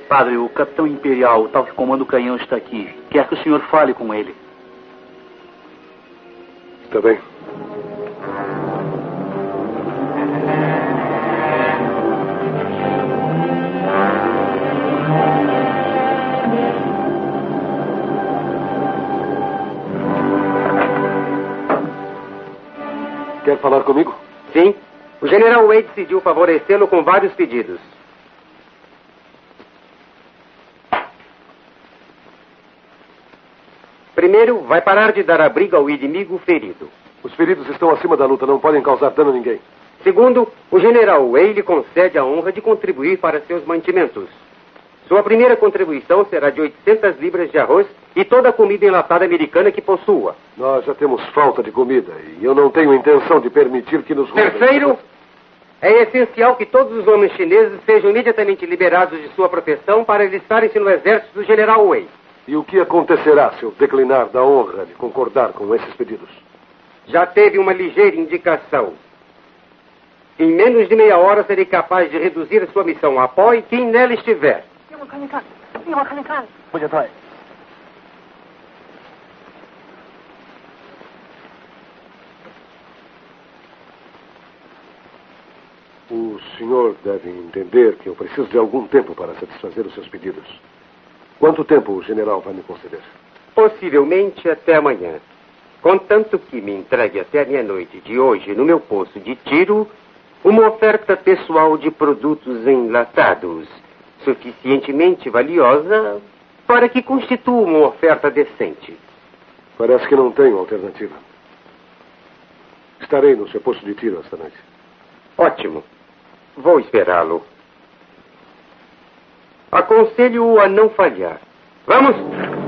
Padre, o capitão imperial, o tal que comanda o canhão, está aqui. Quer que o senhor fale com ele. Está bem. Quer falar comigo? Sim. O general Wade decidiu favorecê-lo com vários pedidos. Primeiro, vai parar de dar abrigo ao inimigo ferido. Os feridos estão acima da luta, não podem causar dano a ninguém. Segundo, o general Wade lhe concede a honra de contribuir para seus mantimentos. Sua primeira contribuição será de 800 libras de arroz e toda a comida enlatada americana que possua. Nós já temos falta de comida e eu não tenho intenção de permitir que nos. Terceiro, é essencial que todos os homens chineses sejam imediatamente liberados de sua profissão para alistarem-se no exército do general Wei. E o que acontecerá se eu declinar da honra de concordar com esses pedidos? Já teve uma ligeira indicação. Em menos de meia hora serei capaz de reduzir a sua missão. Apoie quem nela estiver. 给我看一看，给我看一看。不就对。 O senhor deve entender que eu preciso de algum tempo para satisfazer os seus pedidos. Quanto tempo o general vai me conceder? Possivelmente até amanhã. Contanto que me entregue até a meia-noite de hoje no meu posto de tiro uma oferta pessoal de produtos enlatados, suficientemente valiosa para que constitua uma oferta decente. Parece que não tenho alternativa. Estarei no seu posto de tiro esta noite. Ótimo. Vou esperá-lo. Aconselho-o a não falhar. Vamos!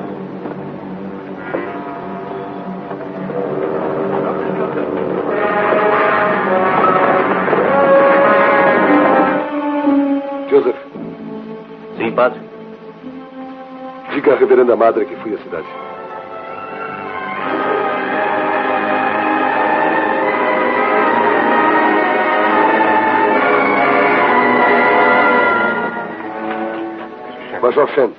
Padre. diga à reverenda madre que fui à cidade. Major Shen,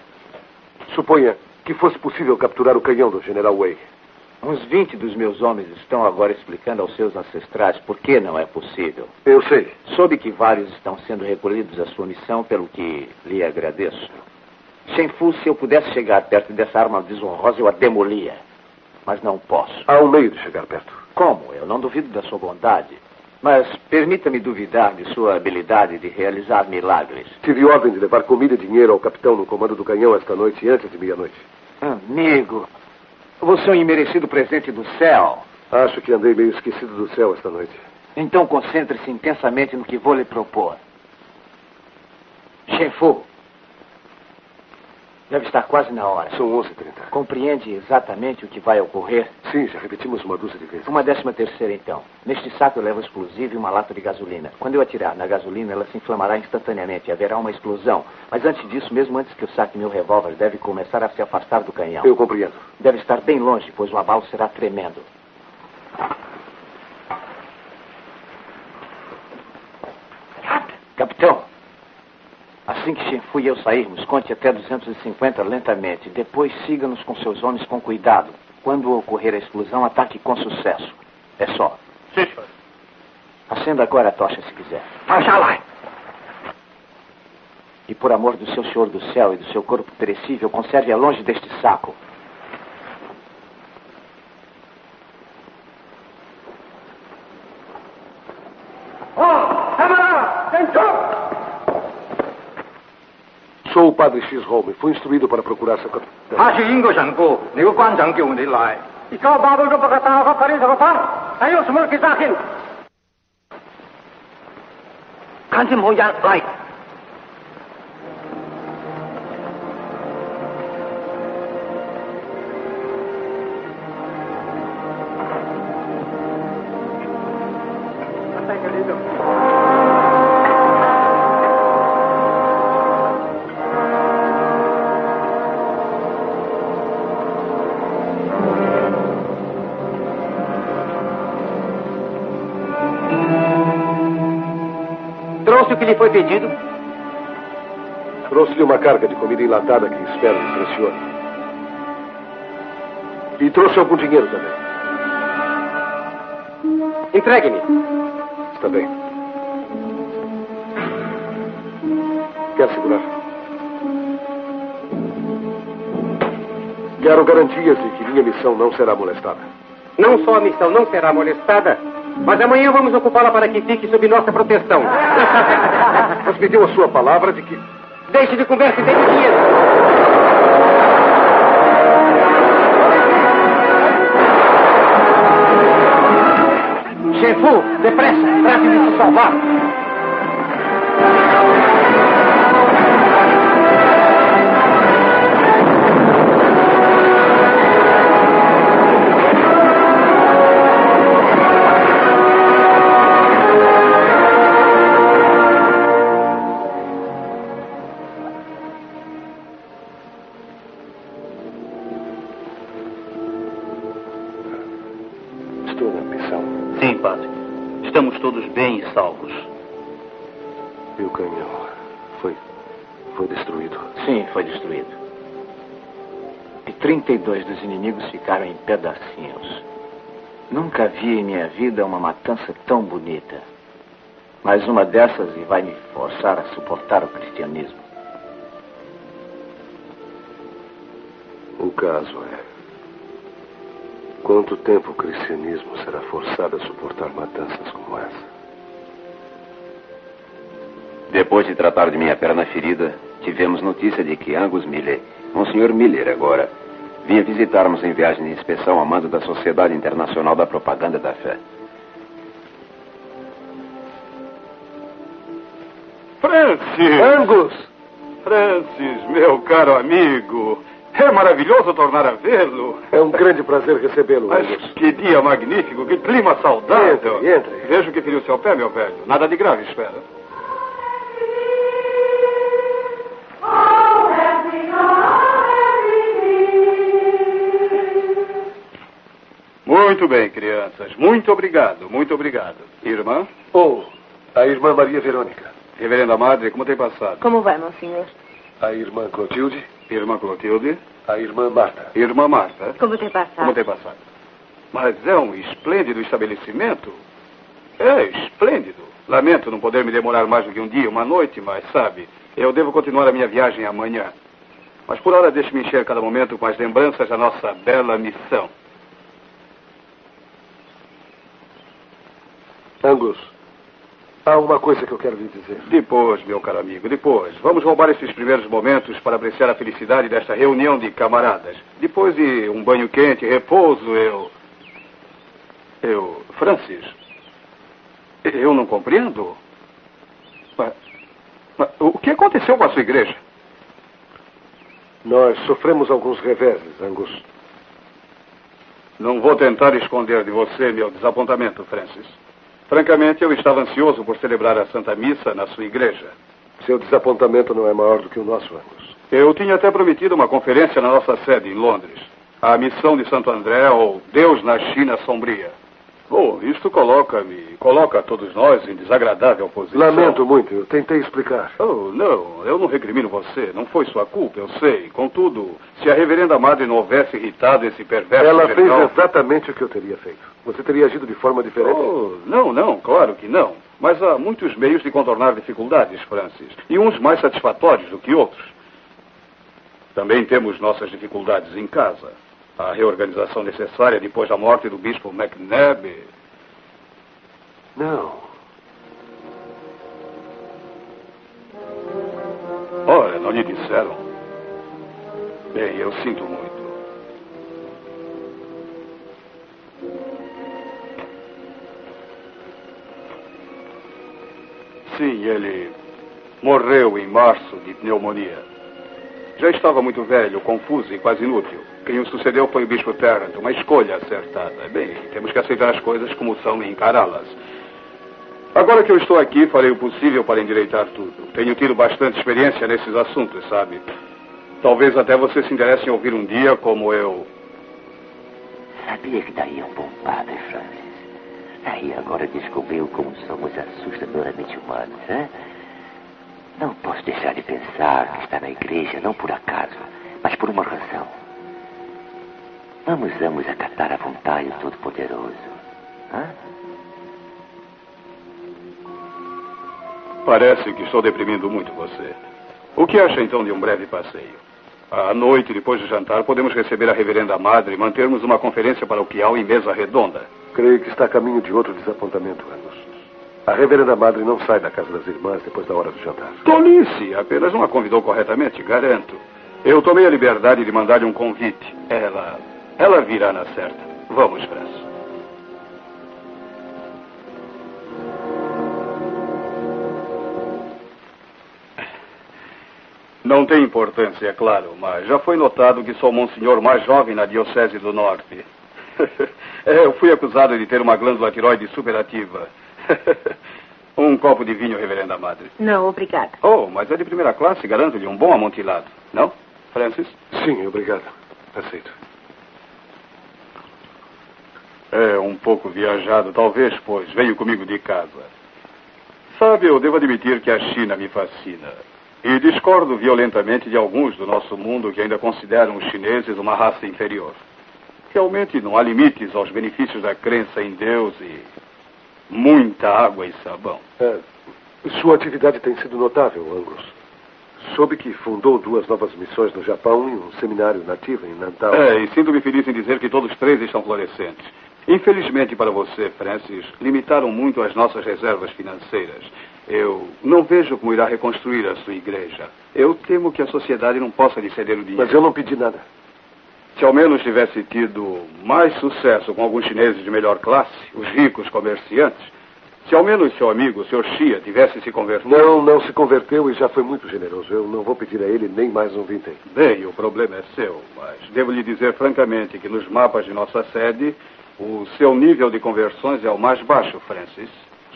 suponha que fosse possível capturar o canhão do General Wei. Uns 20 dos meus homens estão agora explicando aos seus ancestrais por que não é possível. Eu sei. Soube que vários estão sendo recolhidos à sua missão, pelo que lhe agradeço. Shenfu, se eu pudesse chegar perto dessa arma desonrosa, eu a demolia. Mas não posso. Há um meio de chegar perto. Como? Eu não duvido da sua bondade. Mas permita-me duvidar de sua habilidade de realizar milagres. Tive ordem de levar comida e dinheiro ao capitão no comando do canhão esta noite, antes de meia-noite. Amigo, você é um imerecido presente do céu. Acho que andei meio esquecido do céu esta noite. Então concentre-se intensamente no que vou lhe propor. Shenfu, deve estar quase na hora. São 11h30. Compreende exatamente o que vai ocorrer? Sim, já repetimos uma dúzia de vezes. Uma décima terceira, então. Neste saco eu levo explosivo e uma lata de gasolina. Quando eu atirar na gasolina, ela se inflamará instantaneamente e haverá uma explosão. Mas antes disso, mesmo antes que eu saque meu revólver, deve começar a se afastar do canhão. Eu compreendo. Deve estar bem longe, pois o abalo será tremendo. Capitão, assim que Shenfu e eu sairmos, conte até 250 lentamente. Depois siga-nos com seus homens com cuidado. Quando ocorrer a explosão, ataque com sucesso. É só. Sim, senhor. Acenda agora a tocha se quiser. Marcha lá. E por amor do seu Senhor do céu e do seu corpo perecível, conserve-a longe deste saco. o padre X. Holmes foi instruído para procurar seu capitão. Kan ze hem gewoon lhe foi pedido? Trouxe-lhe uma carga de comida enlatada que espero lhe impressione. E trouxe algum dinheiro também. Entregue-me. Está bem. Quer segurar? Quero garantias de que minha missão não será molestada. Não só a missão não será molestada, mas amanhã vamos ocupá-la para que fique sob nossa proteção. Mas me deu a sua palavra de que. Deixe de conversa e dê dinheiro. Chefu, depressa, trate de se salvar. 32 dos inimigos ficaram em pedacinhos. Nunca vi em minha vida uma matança tão bonita. Mas uma dessas e vai me forçar a suportar o cristianismo. O caso é. Quanto tempo o cristianismo será forçado a suportar matanças como essa? Depois de tratar de minha perna ferida, tivemos notícia de que Angus Miller, um senhor Miller agora, vinha visitar-nos em viagem de inspeção a mando da Sociedade Internacional da Propaganda da Fé. Francis! Angus! Francis, meu caro amigo. É maravilhoso tornar a vê-lo. É um grande prazer recebê-lo, Mas Angus. que dia magnífico, que clima saudável. Entre, entre. Vejo que feriu seu pé, meu velho. Nada de grave, espera. Muito bem, crianças. Muito obrigado, muito obrigado. Irmã? Oh, a irmã Maria Verônica. Reverenda Madre, como tem passado? Como vai, monsenhor? A irmã Clotilde. Irmã Clotilde? A irmã Marta. Irmã Marta? Como tem passado? Como tem passado? Mas é um esplêndido estabelecimento. É esplêndido. Lamento não poder me demorar mais do que um dia, uma noite, mas sabe, eu devo continuar a minha viagem amanhã. Mas por hora deixe-me encher cada momento com as lembranças da nossa bela missão. Angus, há uma coisa que eu quero lhe dizer. Depois, meu caro amigo, depois. Vamos roubar esses primeiros momentos para apreciar a felicidade desta reunião de camaradas. Depois de um banho quente, repouso, eu. Eu. Francis. Eu não compreendo. Mas, mas o que aconteceu com a sua igreja? Nós sofremos alguns reveses, Angus. Não vou tentar esconder de você meu desapontamento, Francis. Francamente, eu estava ansioso por celebrar a Santa Missa na sua igreja. Seu desapontamento não é maior do que o nosso, Angus. Eu tinha até prometido uma conferência na nossa sede em Londres. A missão de Santo André ou Deus na China Sombria. Bom, isto coloca-me, coloca todos nós em desagradável posição. Lamento muito, eu tentei explicar. Oh, não, eu não recrimino você. Não foi sua culpa, eu sei. Contudo, se a reverenda madre não houvesse irritado esse perverso... Ela fez exatamente o que eu teria feito. Você teria agido de forma diferente? Oh, não, não, claro que não. Mas há muitos meios de contornar dificuldades, Francis. E uns mais satisfatórios do que outros. Também temos nossas dificuldades em casa. A reorganização necessária depois da morte do bispo McNabb. Não. Ora, não lhe disseram. Bem, eu sinto muito. Sim, ele morreu em março de pneumonia. Já estava muito velho, confuso e quase inútil. Quem o sucedeu foi o Bispo Tarrant, uma escolha acertada. Bem, temos que aceitar as coisas como são e encará-las. Agora que eu estou aqui, farei o possível para endireitar tudo. Tenho tido bastante experiência nesses assuntos, sabe? Talvez até você se interesse em ouvir um dia como eu. Sabia que é um bom padre. Aí agora descobriu como somos assustadoramente humanos, hein? Não posso deixar de pensar que está na igreja não por acaso, mas por uma razão. Vamos, vamos acatar a vontade do Todo-Poderoso. Hã? Parece que estou deprimindo muito você. O que acha então de um breve passeio? À noite, depois do jantar, podemos receber a reverenda madre e mantermos uma conferência paroquial em mesa redonda. Creio que está a caminho de outro desapontamento, Angus. A reverenda madre não sai da casa das irmãs depois da hora do jantar. Tolice! Apenas não a convidou corretamente, garanto. Eu tomei a liberdade de mandar-lhe um convite. Ela. Ela virá na certa. Vamos, Francis. Não tem importância, é claro, mas já foi notado que sou o monsenhor mais jovem na Diocese do Norte. [laughs] É, eu fui acusado de ter uma glândula tiroide superativa. [laughs] um copo de vinho, reverenda madre. Não, obrigada. Oh, mas é de primeira classe, garanto-lhe um bom amontilado. Não, Francis? Sim, obrigado. Aceito. É um pouco viajado, talvez, pois venho comigo de casa. Sabe, eu devo admitir que a China me fascina. E discordo violentamente de alguns do nosso mundo que ainda consideram os chineses uma raça inferior. Realmente não há limites aos benefícios da crença em Deus e muita água e sabão. É, sua atividade tem sido notável, Angus. Soube que fundou duas novas missões no Japão e um seminário nativo em Natal. É, e sinto-me feliz em dizer que todos três estão florescentes. Infelizmente para você, Francis, limitaram muito as nossas reservas financeiras. Eu não vejo como irá reconstruir a sua igreja. Eu temo que a sociedade não possa lhe ceder o dinheiro. Mas eu não pedi nada. Se ao menos tivesse tido mais sucesso com alguns chineses de melhor classe, os ricos comerciantes, se ao menos seu amigo, o Sr. Xia, tivesse se convertido. Não, não se converteu e já foi muito generoso. Eu não vou pedir a ele nem mais um vintém. Bem, o problema é seu, mas devo lhe dizer francamente que nos mapas de nossa sede, o seu nível de conversões é o mais baixo, Francis.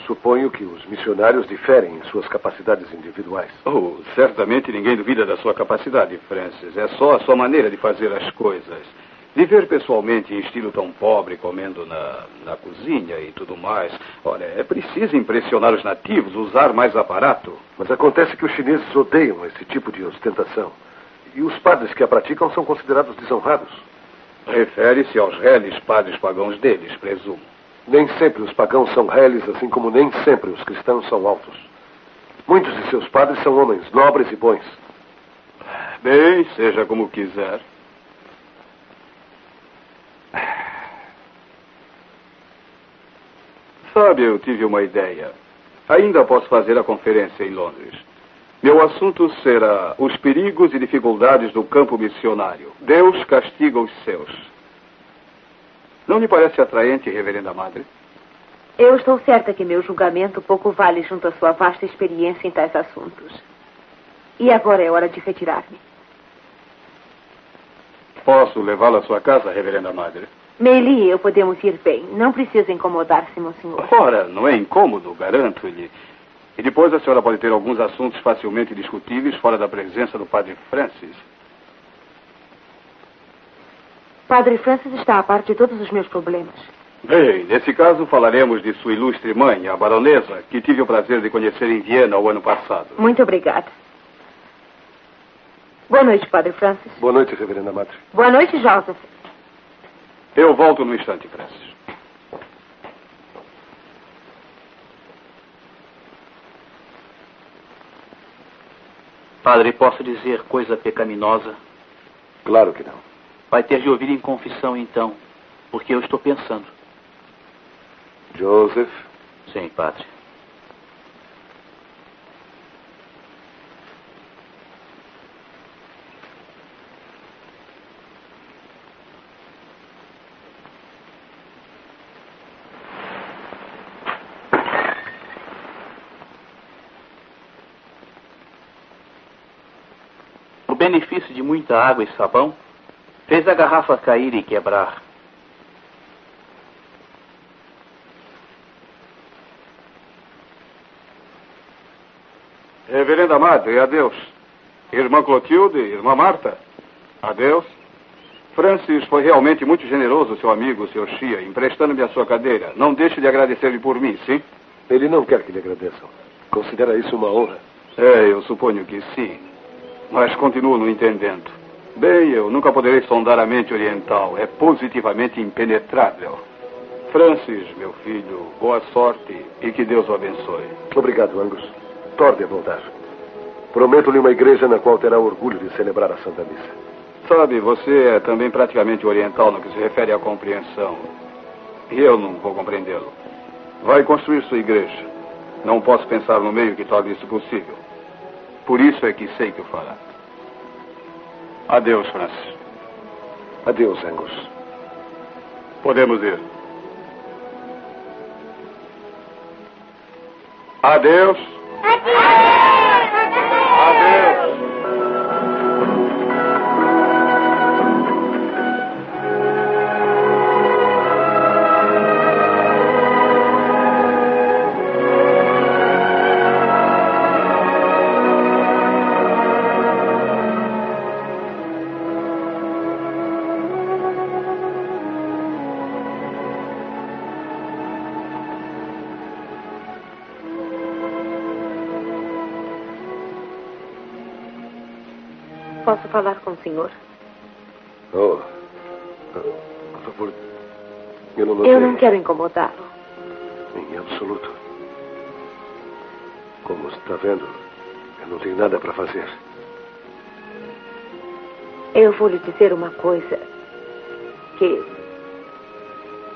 Suponho que os missionários diferem em suas capacidades individuais. Oh, certamente ninguém duvida da sua capacidade, Francis. É só a sua maneira de fazer as coisas. Viver pessoalmente em estilo tão pobre, comendo na, na cozinha e tudo mais. Olha, é preciso impressionar os nativos, usar mais aparato. Mas acontece que os chineses odeiam esse tipo de ostentação. E os padres que a praticam são considerados desonrados. Refere-se aos reles padres pagãos deles, presumo. Nem sempre os pagãos são reles, assim como nem sempre os cristãos são altos. Muitos de seus padres são homens nobres e bons. Bem, seja como quiser. Sabe, eu tive uma ideia. Ainda posso fazer a conferência em Londres. Meu assunto será os perigos e dificuldades do campo missionário. Deus castiga os seus. Não lhe parece atraente, Reverenda Madre? Eu estou certa que meu julgamento pouco vale junto à sua vasta experiência em tais assuntos. E agora é hora de retirar-me. Posso levá-la à sua casa, Reverenda Madre? Meili e eu podemos ir bem. Não precisa incomodar-se, meu senhor. Ora, não é incômodo, garanto-lhe. E depois a senhora pode ter alguns assuntos facilmente discutíveis fora da presença do padre Francis. Padre Francis está a par de todos os meus problemas. Bem, nesse caso falaremos de sua ilustre mãe, a baronesa, que tive o prazer de conhecer em Viena o ano passado. Muito obrigada. Boa noite, Padre Francis. Boa noite, Reverenda Madre. Boa noite, Joseph. Eu volto no instante, Francis. Padre, posso dizer coisa pecaminosa? Claro que não. Vai ter de ouvir em confissão, então, porque eu estou pensando. Joseph? Sim, padre. O benefício de muita água e sabão fez a garrafa cair e quebrar. Reverenda Madre, adeus. Irmã Clotilde, irmã Marta, adeus. Francis foi realmente muito generoso, seu amigo, seu Chia, emprestando-me a sua cadeira. Não deixe de agradecer-lhe por mim, sim? Ele não quer que lhe agradeçam. Considera isso uma honra? É, eu suponho que sim. Mas continuo não entendendo. Bem, eu nunca poderei sondar a mente oriental. É positivamente impenetrável. Francis, meu filho, boa sorte e que Deus o abençoe. Obrigado, Angus. Torne a voltar. Prometo-lhe uma igreja na qual terá orgulho de celebrar a Santa Missa. Sabe, você é também praticamente oriental no que se refere à compreensão. E eu não vou compreendê-lo. Vai construir sua igreja. Não posso pensar no meio que torne isso possível. Por isso é que sei que o fará. Adeus, Francis. Adeus, Angus. Podemos ir. Adeus. Posso falar com o senhor? Oh, por favor, eu não notei. Eu não quero incomodá-lo. Em absoluto. Como está vendo, eu não tenho nada para fazer. Eu vou lhe dizer uma coisa que.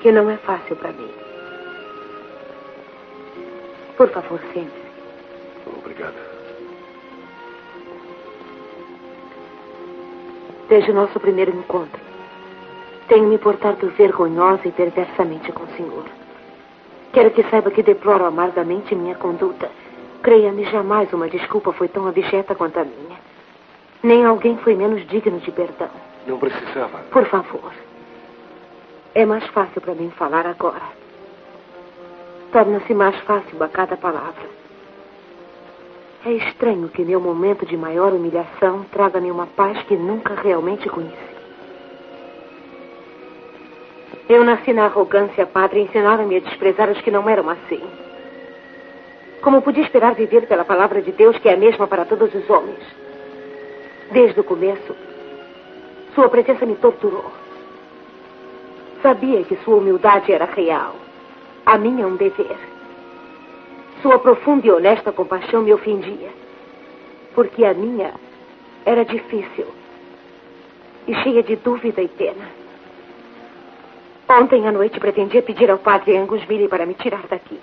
que não é fácil para mim. Por favor, sente-se. Obrigado. Desde o nosso primeiro encontro, tenho me portado vergonhosa e perversamente com o senhor. Quero que saiba que deploro amargamente minha conduta. Creia-me, jamais uma desculpa foi tão abjeta quanto a minha. Nem alguém foi menos digno de perdão. Não precisava. Por favor. É mais fácil para mim falar agora. Torna-se mais fácil a cada palavra. É estranho que meu momento de maior humilhação traga-me uma paz que nunca realmente conheci. Eu nasci na arrogância, padre, ensinaram-me a desprezar os que não eram assim. Como podia esperar viver pela palavra de Deus, que é a mesma para todos os homens? Desde o começo, sua presença me torturou. Sabia que sua humildade era real. A minha um dever. Sua profunda e honesta compaixão me ofendia. Porque a minha era difícil e cheia de dúvida e pena. Ontem à noite pretendia pedir ao padre Angusville para me tirar daqui.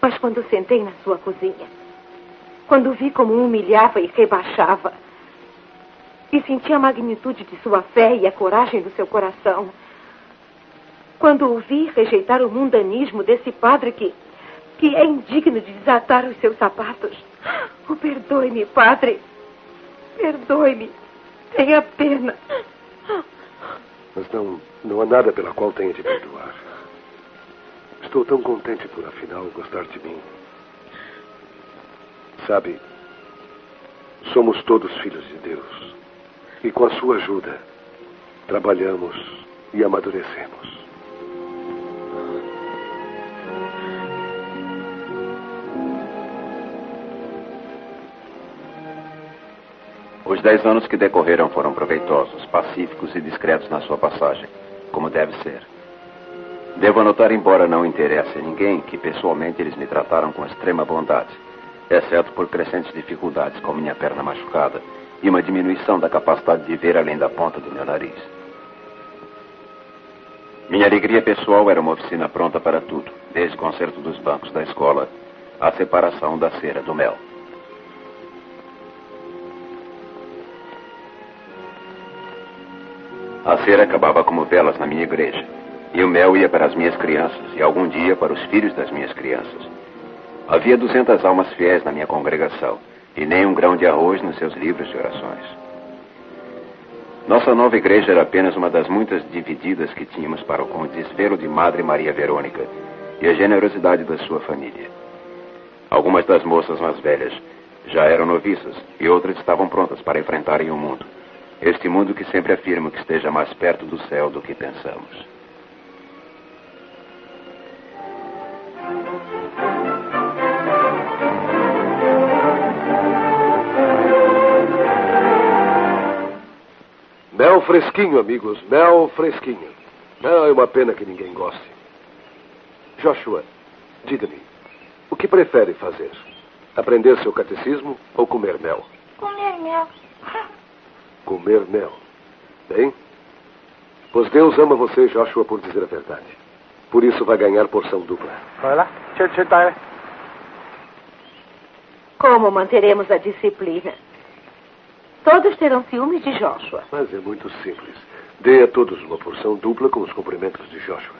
Mas quando sentei na sua cozinha, quando vi como humilhava e rebaixava, e senti a magnitude de sua fé e a coragem do seu coração, quando o vi rejeitar o mundanismo desse padre que, que é indigno de desatar os seus sapatos, oh, perdoe-me, padre. Perdoe-me. Tenha pena. Mas não, não há nada pela qual tenha de perdoar. Estou tão contente por, afinal, gostar de mim. Sabe, somos todos filhos de Deus. E com a sua ajuda, trabalhamos e amadurecemos. Os dez anos que decorreram foram proveitosos, pacíficos e discretos na sua passagem, como deve ser. Devo anotar, embora não interesse a ninguém, que pessoalmente eles me trataram com extrema bondade, exceto por crescentes dificuldades com minha perna machucada e uma diminuição da capacidade de ver além da ponta do meu nariz. Minha alegria pessoal era uma oficina pronta para tudo, desde o conserto dos bancos da escola à separação da cera do mel. A cera acabava como velas na minha igreja. E o mel ia para as minhas crianças e algum dia para os filhos das minhas crianças. Havia duzentas almas fiéis na minha congregação e nem um grão de arroz nos seus livros de orações. Nossa nova igreja era apenas uma das muitas divididas que tínhamos para com o desvelo de Madre Maria Verônica e a generosidade da sua família. Algumas das moças mais velhas já eram noviças e outras estavam prontas para enfrentarem o mundo. Este mundo que sempre afirma que esteja mais perto do céu do que pensamos. Mel fresquinho, amigos, mel fresquinho. Não é uma pena que ninguém goste. Joshua, diga-me, o que prefere fazer? Aprender seu catecismo ou comer mel? Comer mel. Comer mel. Bem? Pois Deus ama você, Joshua, por dizer a verdade. Por isso vai ganhar porção dupla. Vai lá. Tchau, tchau, tá. Como manteremos a disciplina? Todos terão ciúmes de Joshua. Mas é muito simples. Dê a todos uma porção dupla com os cumprimentos de Joshua.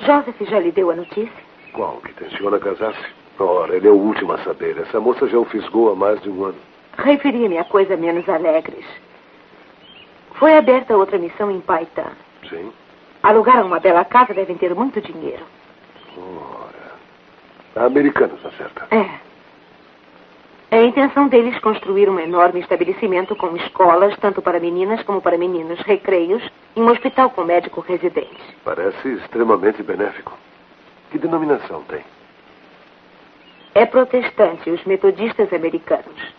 Joseph já lhe deu a notícia? Qual? Que tenciona casar-se? Ora, ele é o último a saber. Essa moça já o fisgou há mais de um ano. Referi-me a coisa menos alegres. Foi aberta outra missão em Paitã. Sim. Alugaram uma bela casa, devem ter muito dinheiro. Ora. Americanos, não é certa? É. É a intenção deles construir um enorme estabelecimento com escolas, tanto para meninas como para meninos, recreios, e um hospital com médico residente. Parece extremamente benéfico. Que denominação tem? É protestante, os metodistas americanos.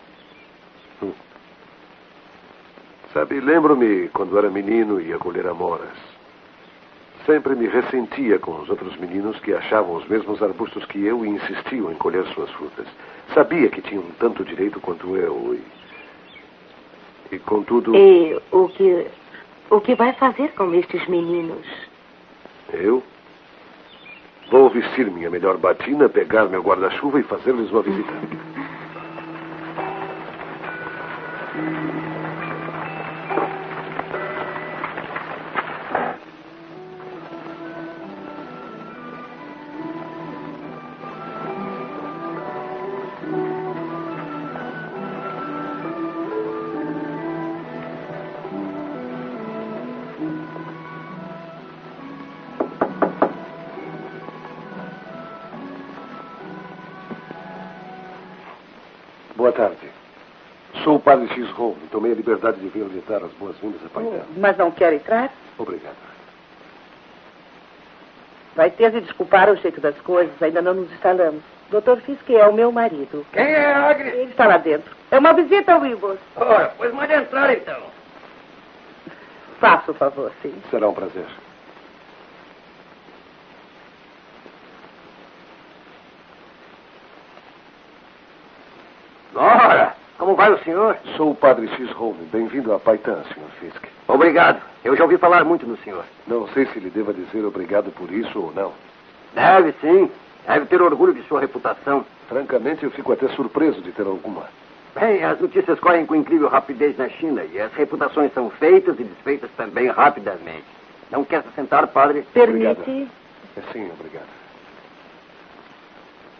Sabe, lembro-me quando era menino e ia colher amoras. Sempre me ressentia com os outros meninos que achavam os mesmos arbustos que eu e insistiam em colher suas frutas. Sabia que tinham tanto direito quanto eu e. E contudo. E o que. O que vai fazer com estes meninos? Eu? Vou vestir minha melhor batina, pegar meu guarda-chuva e fazer-lhes uma visita. E tomei a liberdade de vir lhe dar as boas-vindas a Paitã. Mas não quer entrar? Obrigado. Vai ter de desculpar o jeito das coisas, ainda não nos instalamos. Doutor Fiske é o meu marido. Quem é Agnes? Ele está lá dentro. É uma visita ao Wilbur. Ora, pois mande entrar então. Faça o favor, sim. Será um prazer. Ora, como vai o senhor? Sou o padre X. Home. Bem-vindo a Paitã, Sr. Fisk. Obrigado. Eu já ouvi falar muito no senhor. Não sei se lhe deva dizer obrigado por isso ou não. Deve sim. Deve ter orgulho de sua reputação. Francamente, eu fico até surpreso de ter alguma. Bem, as notícias correm com incrível rapidez na China e as reputações são feitas e desfeitas também rapidamente. Não quer se sentar, padre? Permite. É sim, obrigado.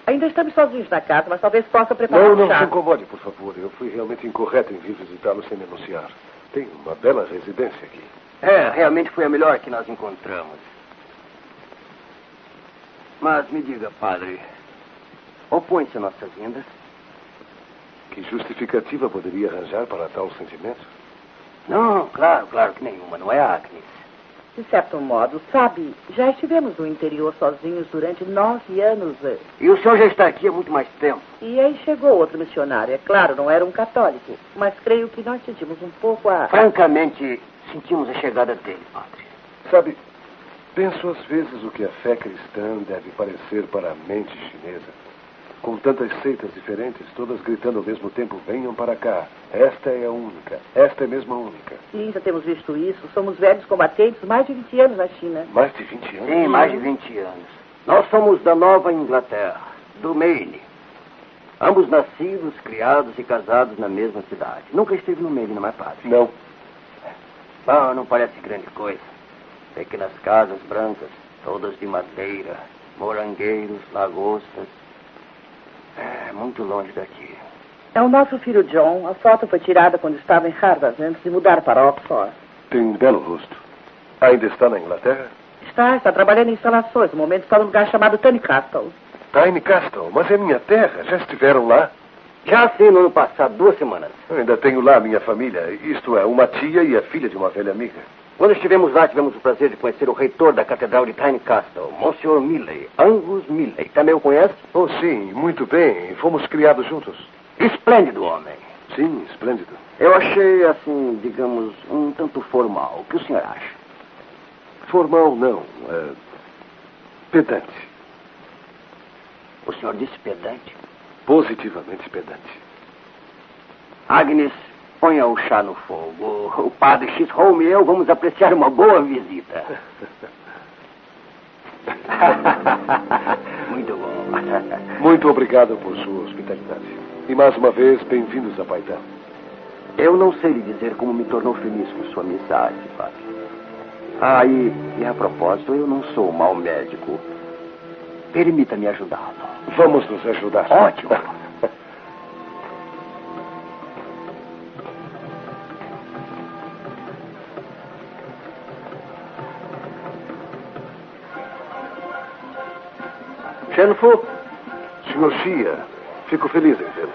Ainda estamos sozinhos na casa, mas talvez possa preparar Não, um não chá. se incomode, por favor. Eu fui realmente incorreto em vir visitá-lo sem me anunciar. Tem uma bela residência aqui. É, realmente foi a melhor que nós encontramos. Mas me diga, padre, opõe-se a nossas vindas? Que justificativa poderia arranjar para tal sentimento? Não, claro, claro que nenhuma. Não é a Agnes. De certo modo, sabe, já estivemos no interior sozinhos durante nove anos. E o senhor já está aqui há muito mais tempo. E aí chegou outro missionário. É claro, não era um católico, mas creio que nós sentimos um pouco a. Francamente, sentimos a chegada dele, padre. Sabe, penso às vezes o que a fé cristã deve parecer para a mente chinesa. Com tantas seitas diferentes, todas gritando ao mesmo tempo: venham para cá. Esta é a única. Esta é mesmo a única. Sim, já temos visto isso. Somos velhos combatentes, mais de 20 anos na China. Mais de 20 anos? Sim, mais de 20 anos. Nós somos da Nova Inglaterra, do Maine. Ambos nascidos, criados e casados na mesma cidade. Nunca esteve no Maine, não é, padre? Não. Bom, não parece grande coisa. Pequenas casas brancas, todas de madeira, morangueiros, lagostas. É, muito longe daqui. É o nosso filho John. A foto foi tirada quando estava em Harvard, antes de mudar para Oxford. Tem um belo rosto. Ainda está na Inglaterra? Está, está trabalhando em instalações. No momento está num lugar chamado Tiny Castle. Tiny Castle, mas é minha terra. Já estiveram lá? Já sim, no ano passado, duas semanas. Eu ainda tenho lá minha família. Isto é, uma tia e a filha de uma velha amiga. Quando estivemos lá, tivemos o prazer de conhecer o reitor da Catedral de Tiny Castle, Monsieur Milley, Angus Milley. Também o conhece? Oh, sim, muito bem. Fomos criados juntos. Esplêndido homem. Sim, esplêndido. Eu achei, assim, digamos, um tanto formal. O que o senhor acha? Formal, não. É... Pedante. O senhor disse pedante? Positivamente pedante. Agnes, ponha o chá no fogo. O padre X. Home e eu vamos apreciar uma boa visita. [laughs] Muito bom. Muito obrigado por sua hospitalidade. E mais uma vez, bem-vindos a Paitã. Eu não sei lhe dizer como me tornou feliz com sua amizade, padre. Ah, e, e a propósito, eu não sou um mau médico. Permita-me ajudá-lo. Vamos nos ajudar. Ótimo. Shenfu, Sr. Xia, fico feliz em vê-lo.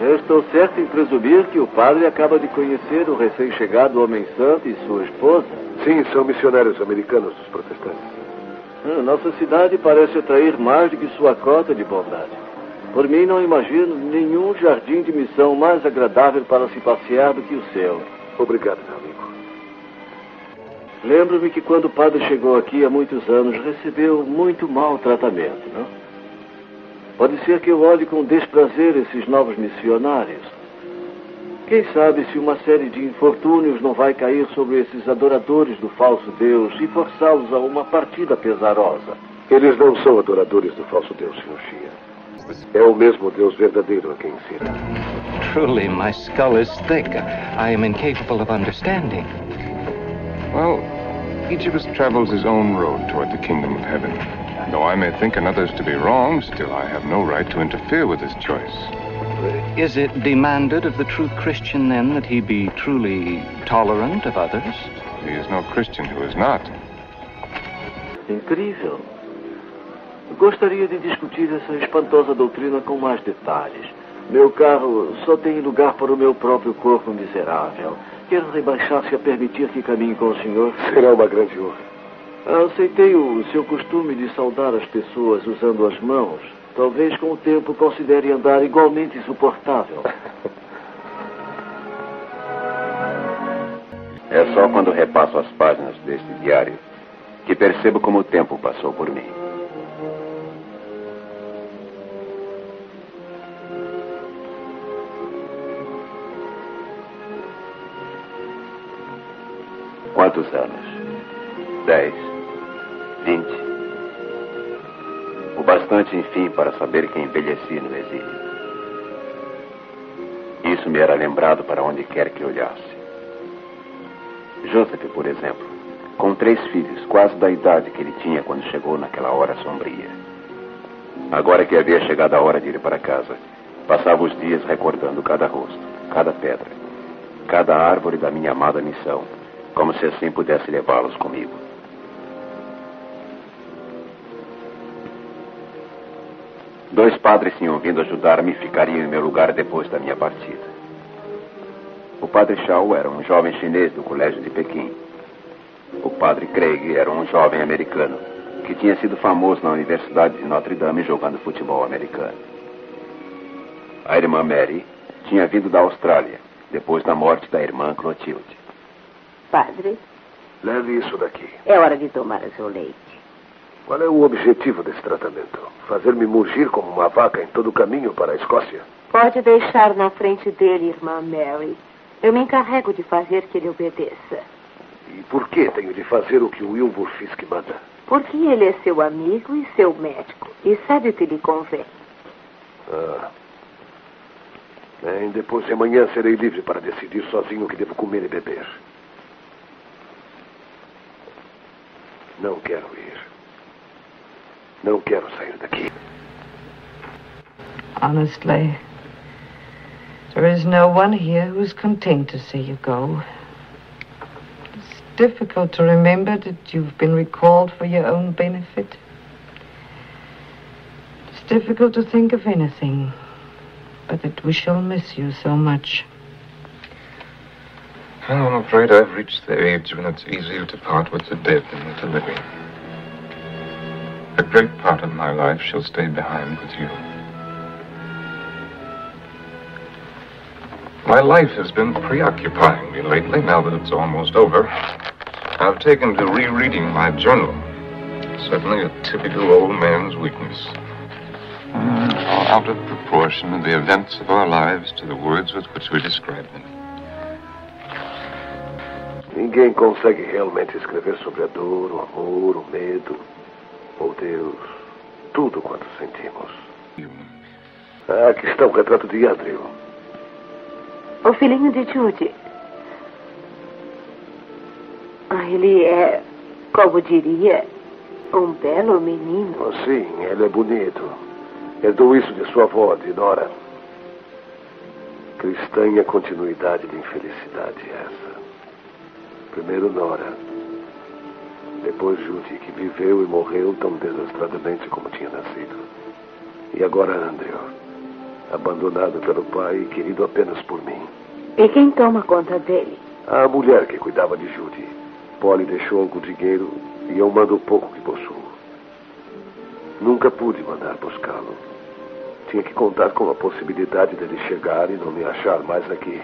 Eu estou certo em presumir que o padre acaba de conhecer o recém-chegado homem santo e sua esposa. Sim, são missionários americanos dos protestantes. Hum, nossa cidade parece atrair mais do que sua cota de bondade. Por mim, não imagino nenhum jardim de missão mais agradável para se passear do que o seu. Obrigado, meu amigo. Lembro-me que quando o padre chegou aqui há muitos anos, recebeu muito mau tratamento, não? Pode ser que eu olhe com desprazer esses novos missionários. Quem sabe se uma série de infortúnios não vai cair sobre esses adoradores do falso Deus e forçá-los a uma partida pesarosa. Eles não são adoradores do falso Deus, Sr. Shia. É o mesmo Deus verdadeiro a quem sirva. Truly, my skull is thick. I am incapable of understanding. Well, each of us travels his own road toward the kingdom of heaven. Though I may think another's to be wrong, still I have no right to interfere with his choice. Is it demanded of the true Christian, then, that he be truly tolerant of others? He is no Christian who is not. Incrível. Gostaria de discutir essa espantosa doutrina com mais detalhes. Meu carro só tem lugar para o meu próprio corpo miserável. Quero rebaixar-se a permitir que caminhe com o senhor? Será uma grande honra. Aceitei o seu costume de saudar as pessoas usando as mãos. Talvez com o tempo considere andar igualmente insuportável. É só quando repasso as páginas deste diário que percebo como o tempo passou por mim. Quantos anos? Dez? Vinte? O bastante, enfim, para saber que envelheci no exílio. Isso me era lembrado para onde quer que olhasse. Joseph, por exemplo, com três filhos, quase da idade que ele tinha quando chegou naquela hora sombria. Agora que havia chegado a hora de ir para casa, passava os dias recordando cada rosto, cada pedra, cada árvore da minha amada missão, como se assim pudesse levá-los comigo. Dois padres tinham vindo ajudar-me e ficariam em meu lugar depois da minha partida. O padre Shao era um jovem chinês do colégio de Pequim. O padre Craig era um jovem americano que tinha sido famoso na Universidade de Notre Dame jogando futebol americano. A irmã Mary tinha vindo da Austrália depois da morte da irmã Clotilde. Padre, Leve isso daqui. é hora de tomar o seu leite. Qual é o objetivo desse tratamento? Fazer-me mugir como uma vaca em todo o caminho para a Escócia? Pode deixar na frente dele, irmã Mary. Eu me encarrego de fazer que ele obedeça. E por que tenho de fazer o que o Wilbur Fisk manda? Porque ele é seu amigo e seu médico. E sabe o que lhe convém. Ah. Bem, depois de amanhã serei livre para decidir sozinho o que devo comer e beber. Não quero ir. Não quero sair daqui. Honestly, there is no one here who's content to see you go. It's difficult to remember that you've been recalled for your own benefit. It's difficult to think of anything but that we shall miss you so much. I'm afraid I've reached the age when it's easier to part with the dead than with the living. A great part of my life shall stay behind with you. My life has been preoccupying me lately, now that it's almost over. I've taken to rereading my journal. Certainly a typical old man's weakness. Mm, out of proportion of the events of our lives to the words with which we describe them. Ninguém consegue realmente escrever sobre a dor, o amor, o medo, ou Deus, tudo quanto sentimos. Ah, aqui está o retrato de Andrew. O filhinho de Judy. Ah, ele é, como diria, um belo menino. Oh, sim, ele é bonito. Herdou isso de sua avó, de Nora. Cristã continuidade de infelicidade essa. Primeiro Nora. Depois Judy, que viveu e morreu tão desastradamente como tinha nascido. E agora Andrew. Abandonado pelo pai e querido apenas por mim. E quem toma conta dele? A mulher que cuidava de Judy. Polly deixou algum dinheiro e eu mando o pouco que possuo. Nunca pude mandar buscá-lo. tinha que contar com a possibilidade dele chegar e não me achar mais aqui.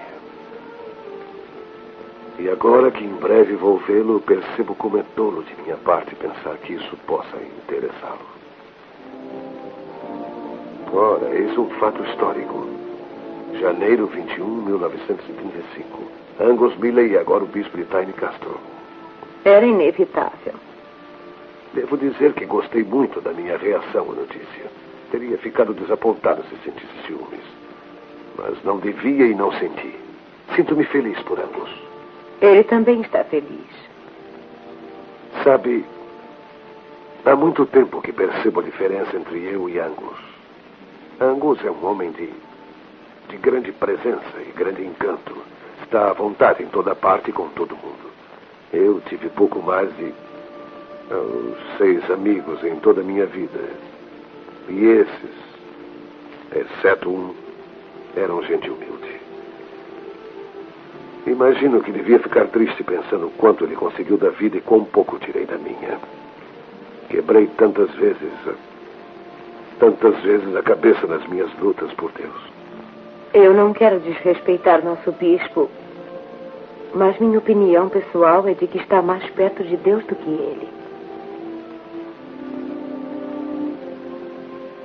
E agora que em breve vou vê-lo, percebo como é tolo de minha parte pensar que isso possa interessá-lo. Ora, eis um fato histórico. Janeiro 21, 1935. Angus Milley e agora o bispo de Tiny Castro. Era inevitável. Devo dizer que gostei muito da minha reação à notícia. Teria ficado desapontado se sentisse ciúmes. Mas não devia e não senti. Sinto-me feliz por ambos. Ele também está feliz. Sabe, há muito tempo que percebo a diferença entre eu e Angus. Angus é um homem de, de grande presença e grande encanto. Está à vontade em toda parte com todo mundo. Eu tive pouco mais de seis amigos em toda a minha vida. E esses, exceto um, eram gente humilde. Imagino que devia ficar triste pensando quanto ele conseguiu da vida e quão pouco tirei da minha. Quebrei tantas vezes, tantas vezes a cabeça nas minhas lutas por Deus. Eu não quero desrespeitar nosso bispo, mas minha opinião pessoal é de que está mais perto de Deus do que ele.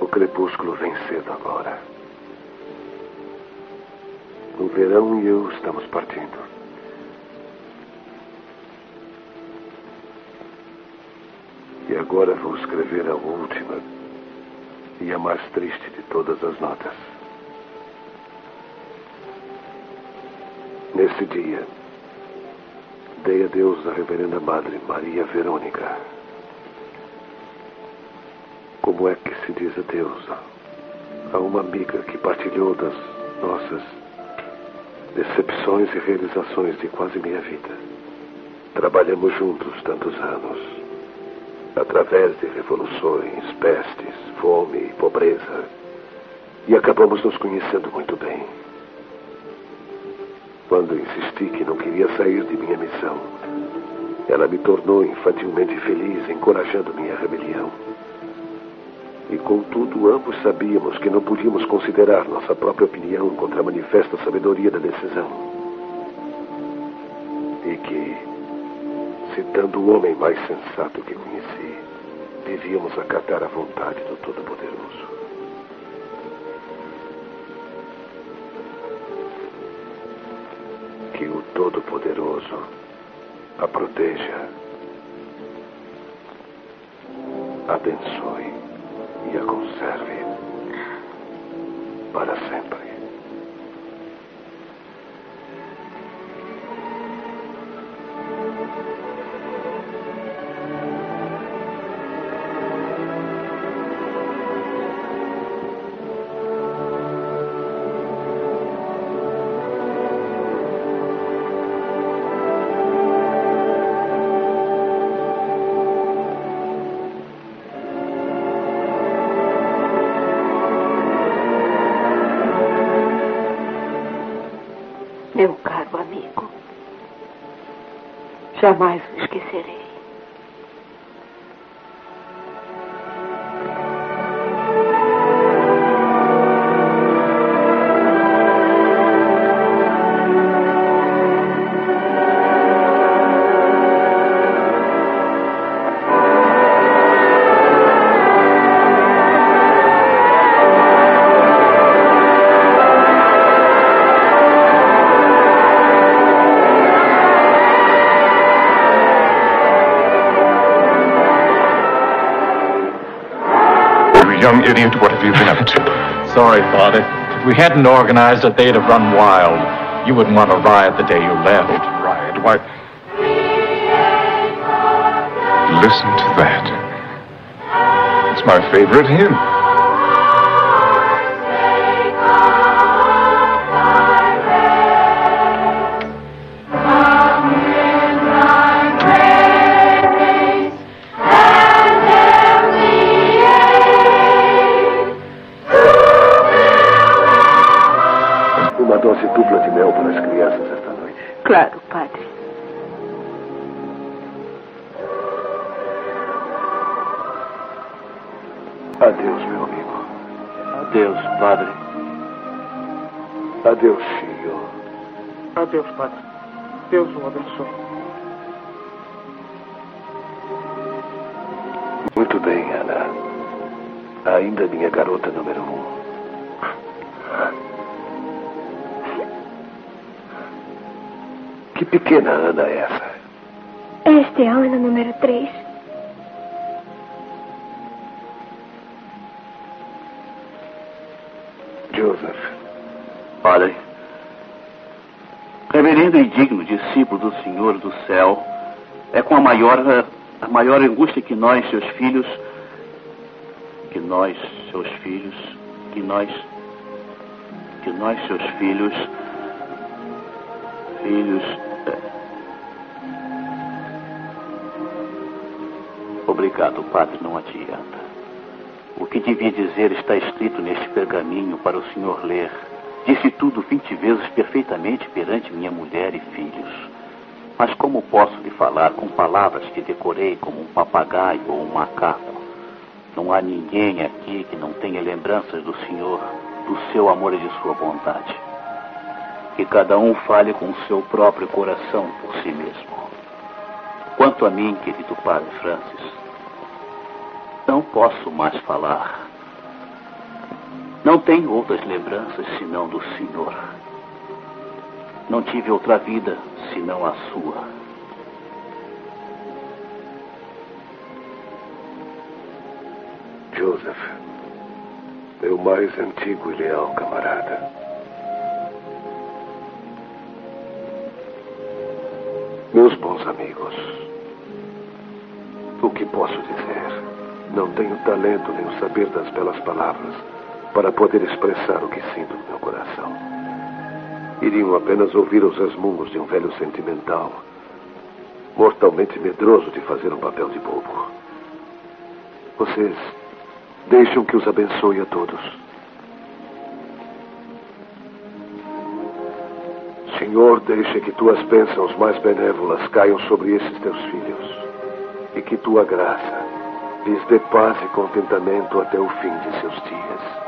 O crepúsculo vem cedo agora. O verão e eu estamos partindo. E agora vou escrever a última e a mais triste de todas as notas. Nesse dia, dei a Deus a Reverenda Madre Maria Verônica. Como é que se diz adeus a uma amiga que partilhou das nossas decepções e realizações de quase minha vida? Trabalhamos juntos tantos anos, através de revoluções, pestes, fome e pobreza, e acabamos nos conhecendo muito bem. Quando insisti que não queria sair de minha missão, ela me tornou infantilmente feliz, encorajando minha rebelião. E contudo, ambos sabíamos que não podíamos considerar nossa própria opinião contra a manifesta sabedoria da decisão. E que, citando o homem mais sensato que conheci, devíamos acatar a vontade do Todo-Poderoso. Que o Todo-Poderoso a proteja, abençoe e a conserve para sempre. Jamais You idiot, what have you been up to? Sorry, Father. If we hadn't organized it, they'd have run wild. You wouldn't want to riot the day you left. Riot? Why? Listen to that. It's my favorite hymn. Adeus, filho. Adeus, padre. Deus o abençoe. Muito bem, Ana. Ainda minha garota número um. Que pequena Ana é essa? Esta é a Ana número 3. Reverendo e digno discípulo do Senhor do céu, é com a maior, a maior angústia que nós, seus filhos, que nós, seus filhos, que nós, que nós, seus filhos, filhos. é. Obrigado, Padre, não adianta. O que devia dizer está escrito neste pergaminho para o senhor ler. Disse tudo vinte vezes perfeitamente perante minha mulher e filhos. Mas como posso lhe falar com palavras que decorei como um papagaio ou um macaco? Não há ninguém aqui que não tenha lembranças do Senhor, do seu amor e de sua bondade. Que cada um fale com o seu próprio coração por si mesmo. Quanto a mim, querido Padre Francis, não posso mais falar. Não tenho outras lembranças senão do Senhor. Não tive outra vida senão a sua. Joseph. Meu mais antigo e leal camarada. Meus bons amigos. O que posso dizer? Não tenho talento nem o saber das belas palavras para poder expressar o que sinto no meu coração. Iriam apenas ouvir os resmungos de um velho sentimental, mortalmente medroso de fazer um papel de bobo. Vocês deixam que os abençoe a todos. Senhor, deixe que tuas bênçãos mais benévolas caiam sobre esses teus filhos e que tua graça lhes dê paz e contentamento até o fim de seus dias.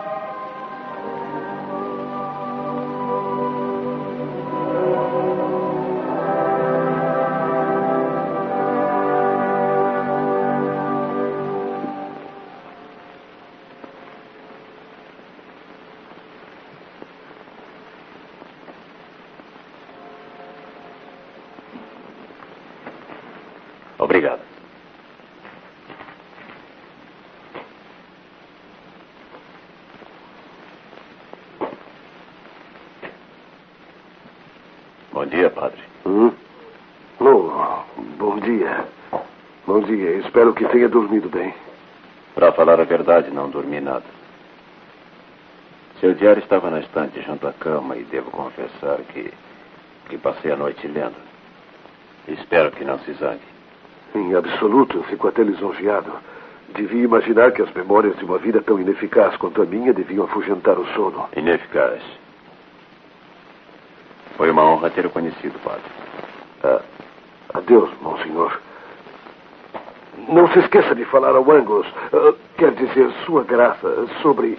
Tenha dormido bem. Para falar a verdade, não dormi nada. Seu diário estava na estante junto à cama e devo confessar que, que passei a noite lendo. Espero que não se zangue. Em absoluto, eu fico até lisonjeado. Devia imaginar que as memórias de uma vida tão ineficaz quanto a minha deviam afugentar o sono. Ineficaz. Foi uma honra ter o conhecido, padre. Ah, adeus, monsenhor. Não se esqueça de falar ao Angus, ah, quer dizer, sua graça, sobre.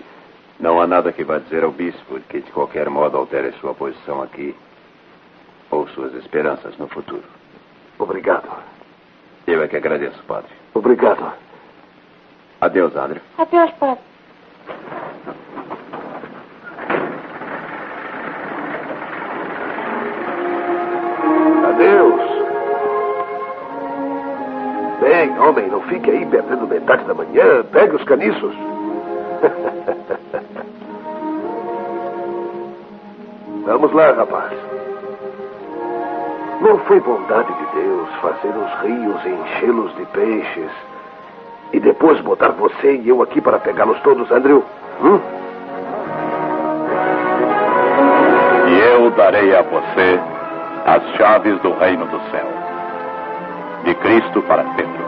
Não há nada que vá dizer ao bispo que de qualquer modo altere sua posição aqui ou suas esperanças no futuro. Obrigado. Eu é que agradeço, padre. Obrigado. Adeus, André. Adeus, padre. Bem, homem, não fique aí perdendo metade da manhã. Pegue os caniços. [laughs] Vamos lá, rapaz. Não foi bondade de Deus fazer os rios enchê-los de peixes e depois botar você e eu aqui para pegá-los todos, Andrew? Hum? E eu darei a você as chaves do reino do céu. De Cristo para Pedro.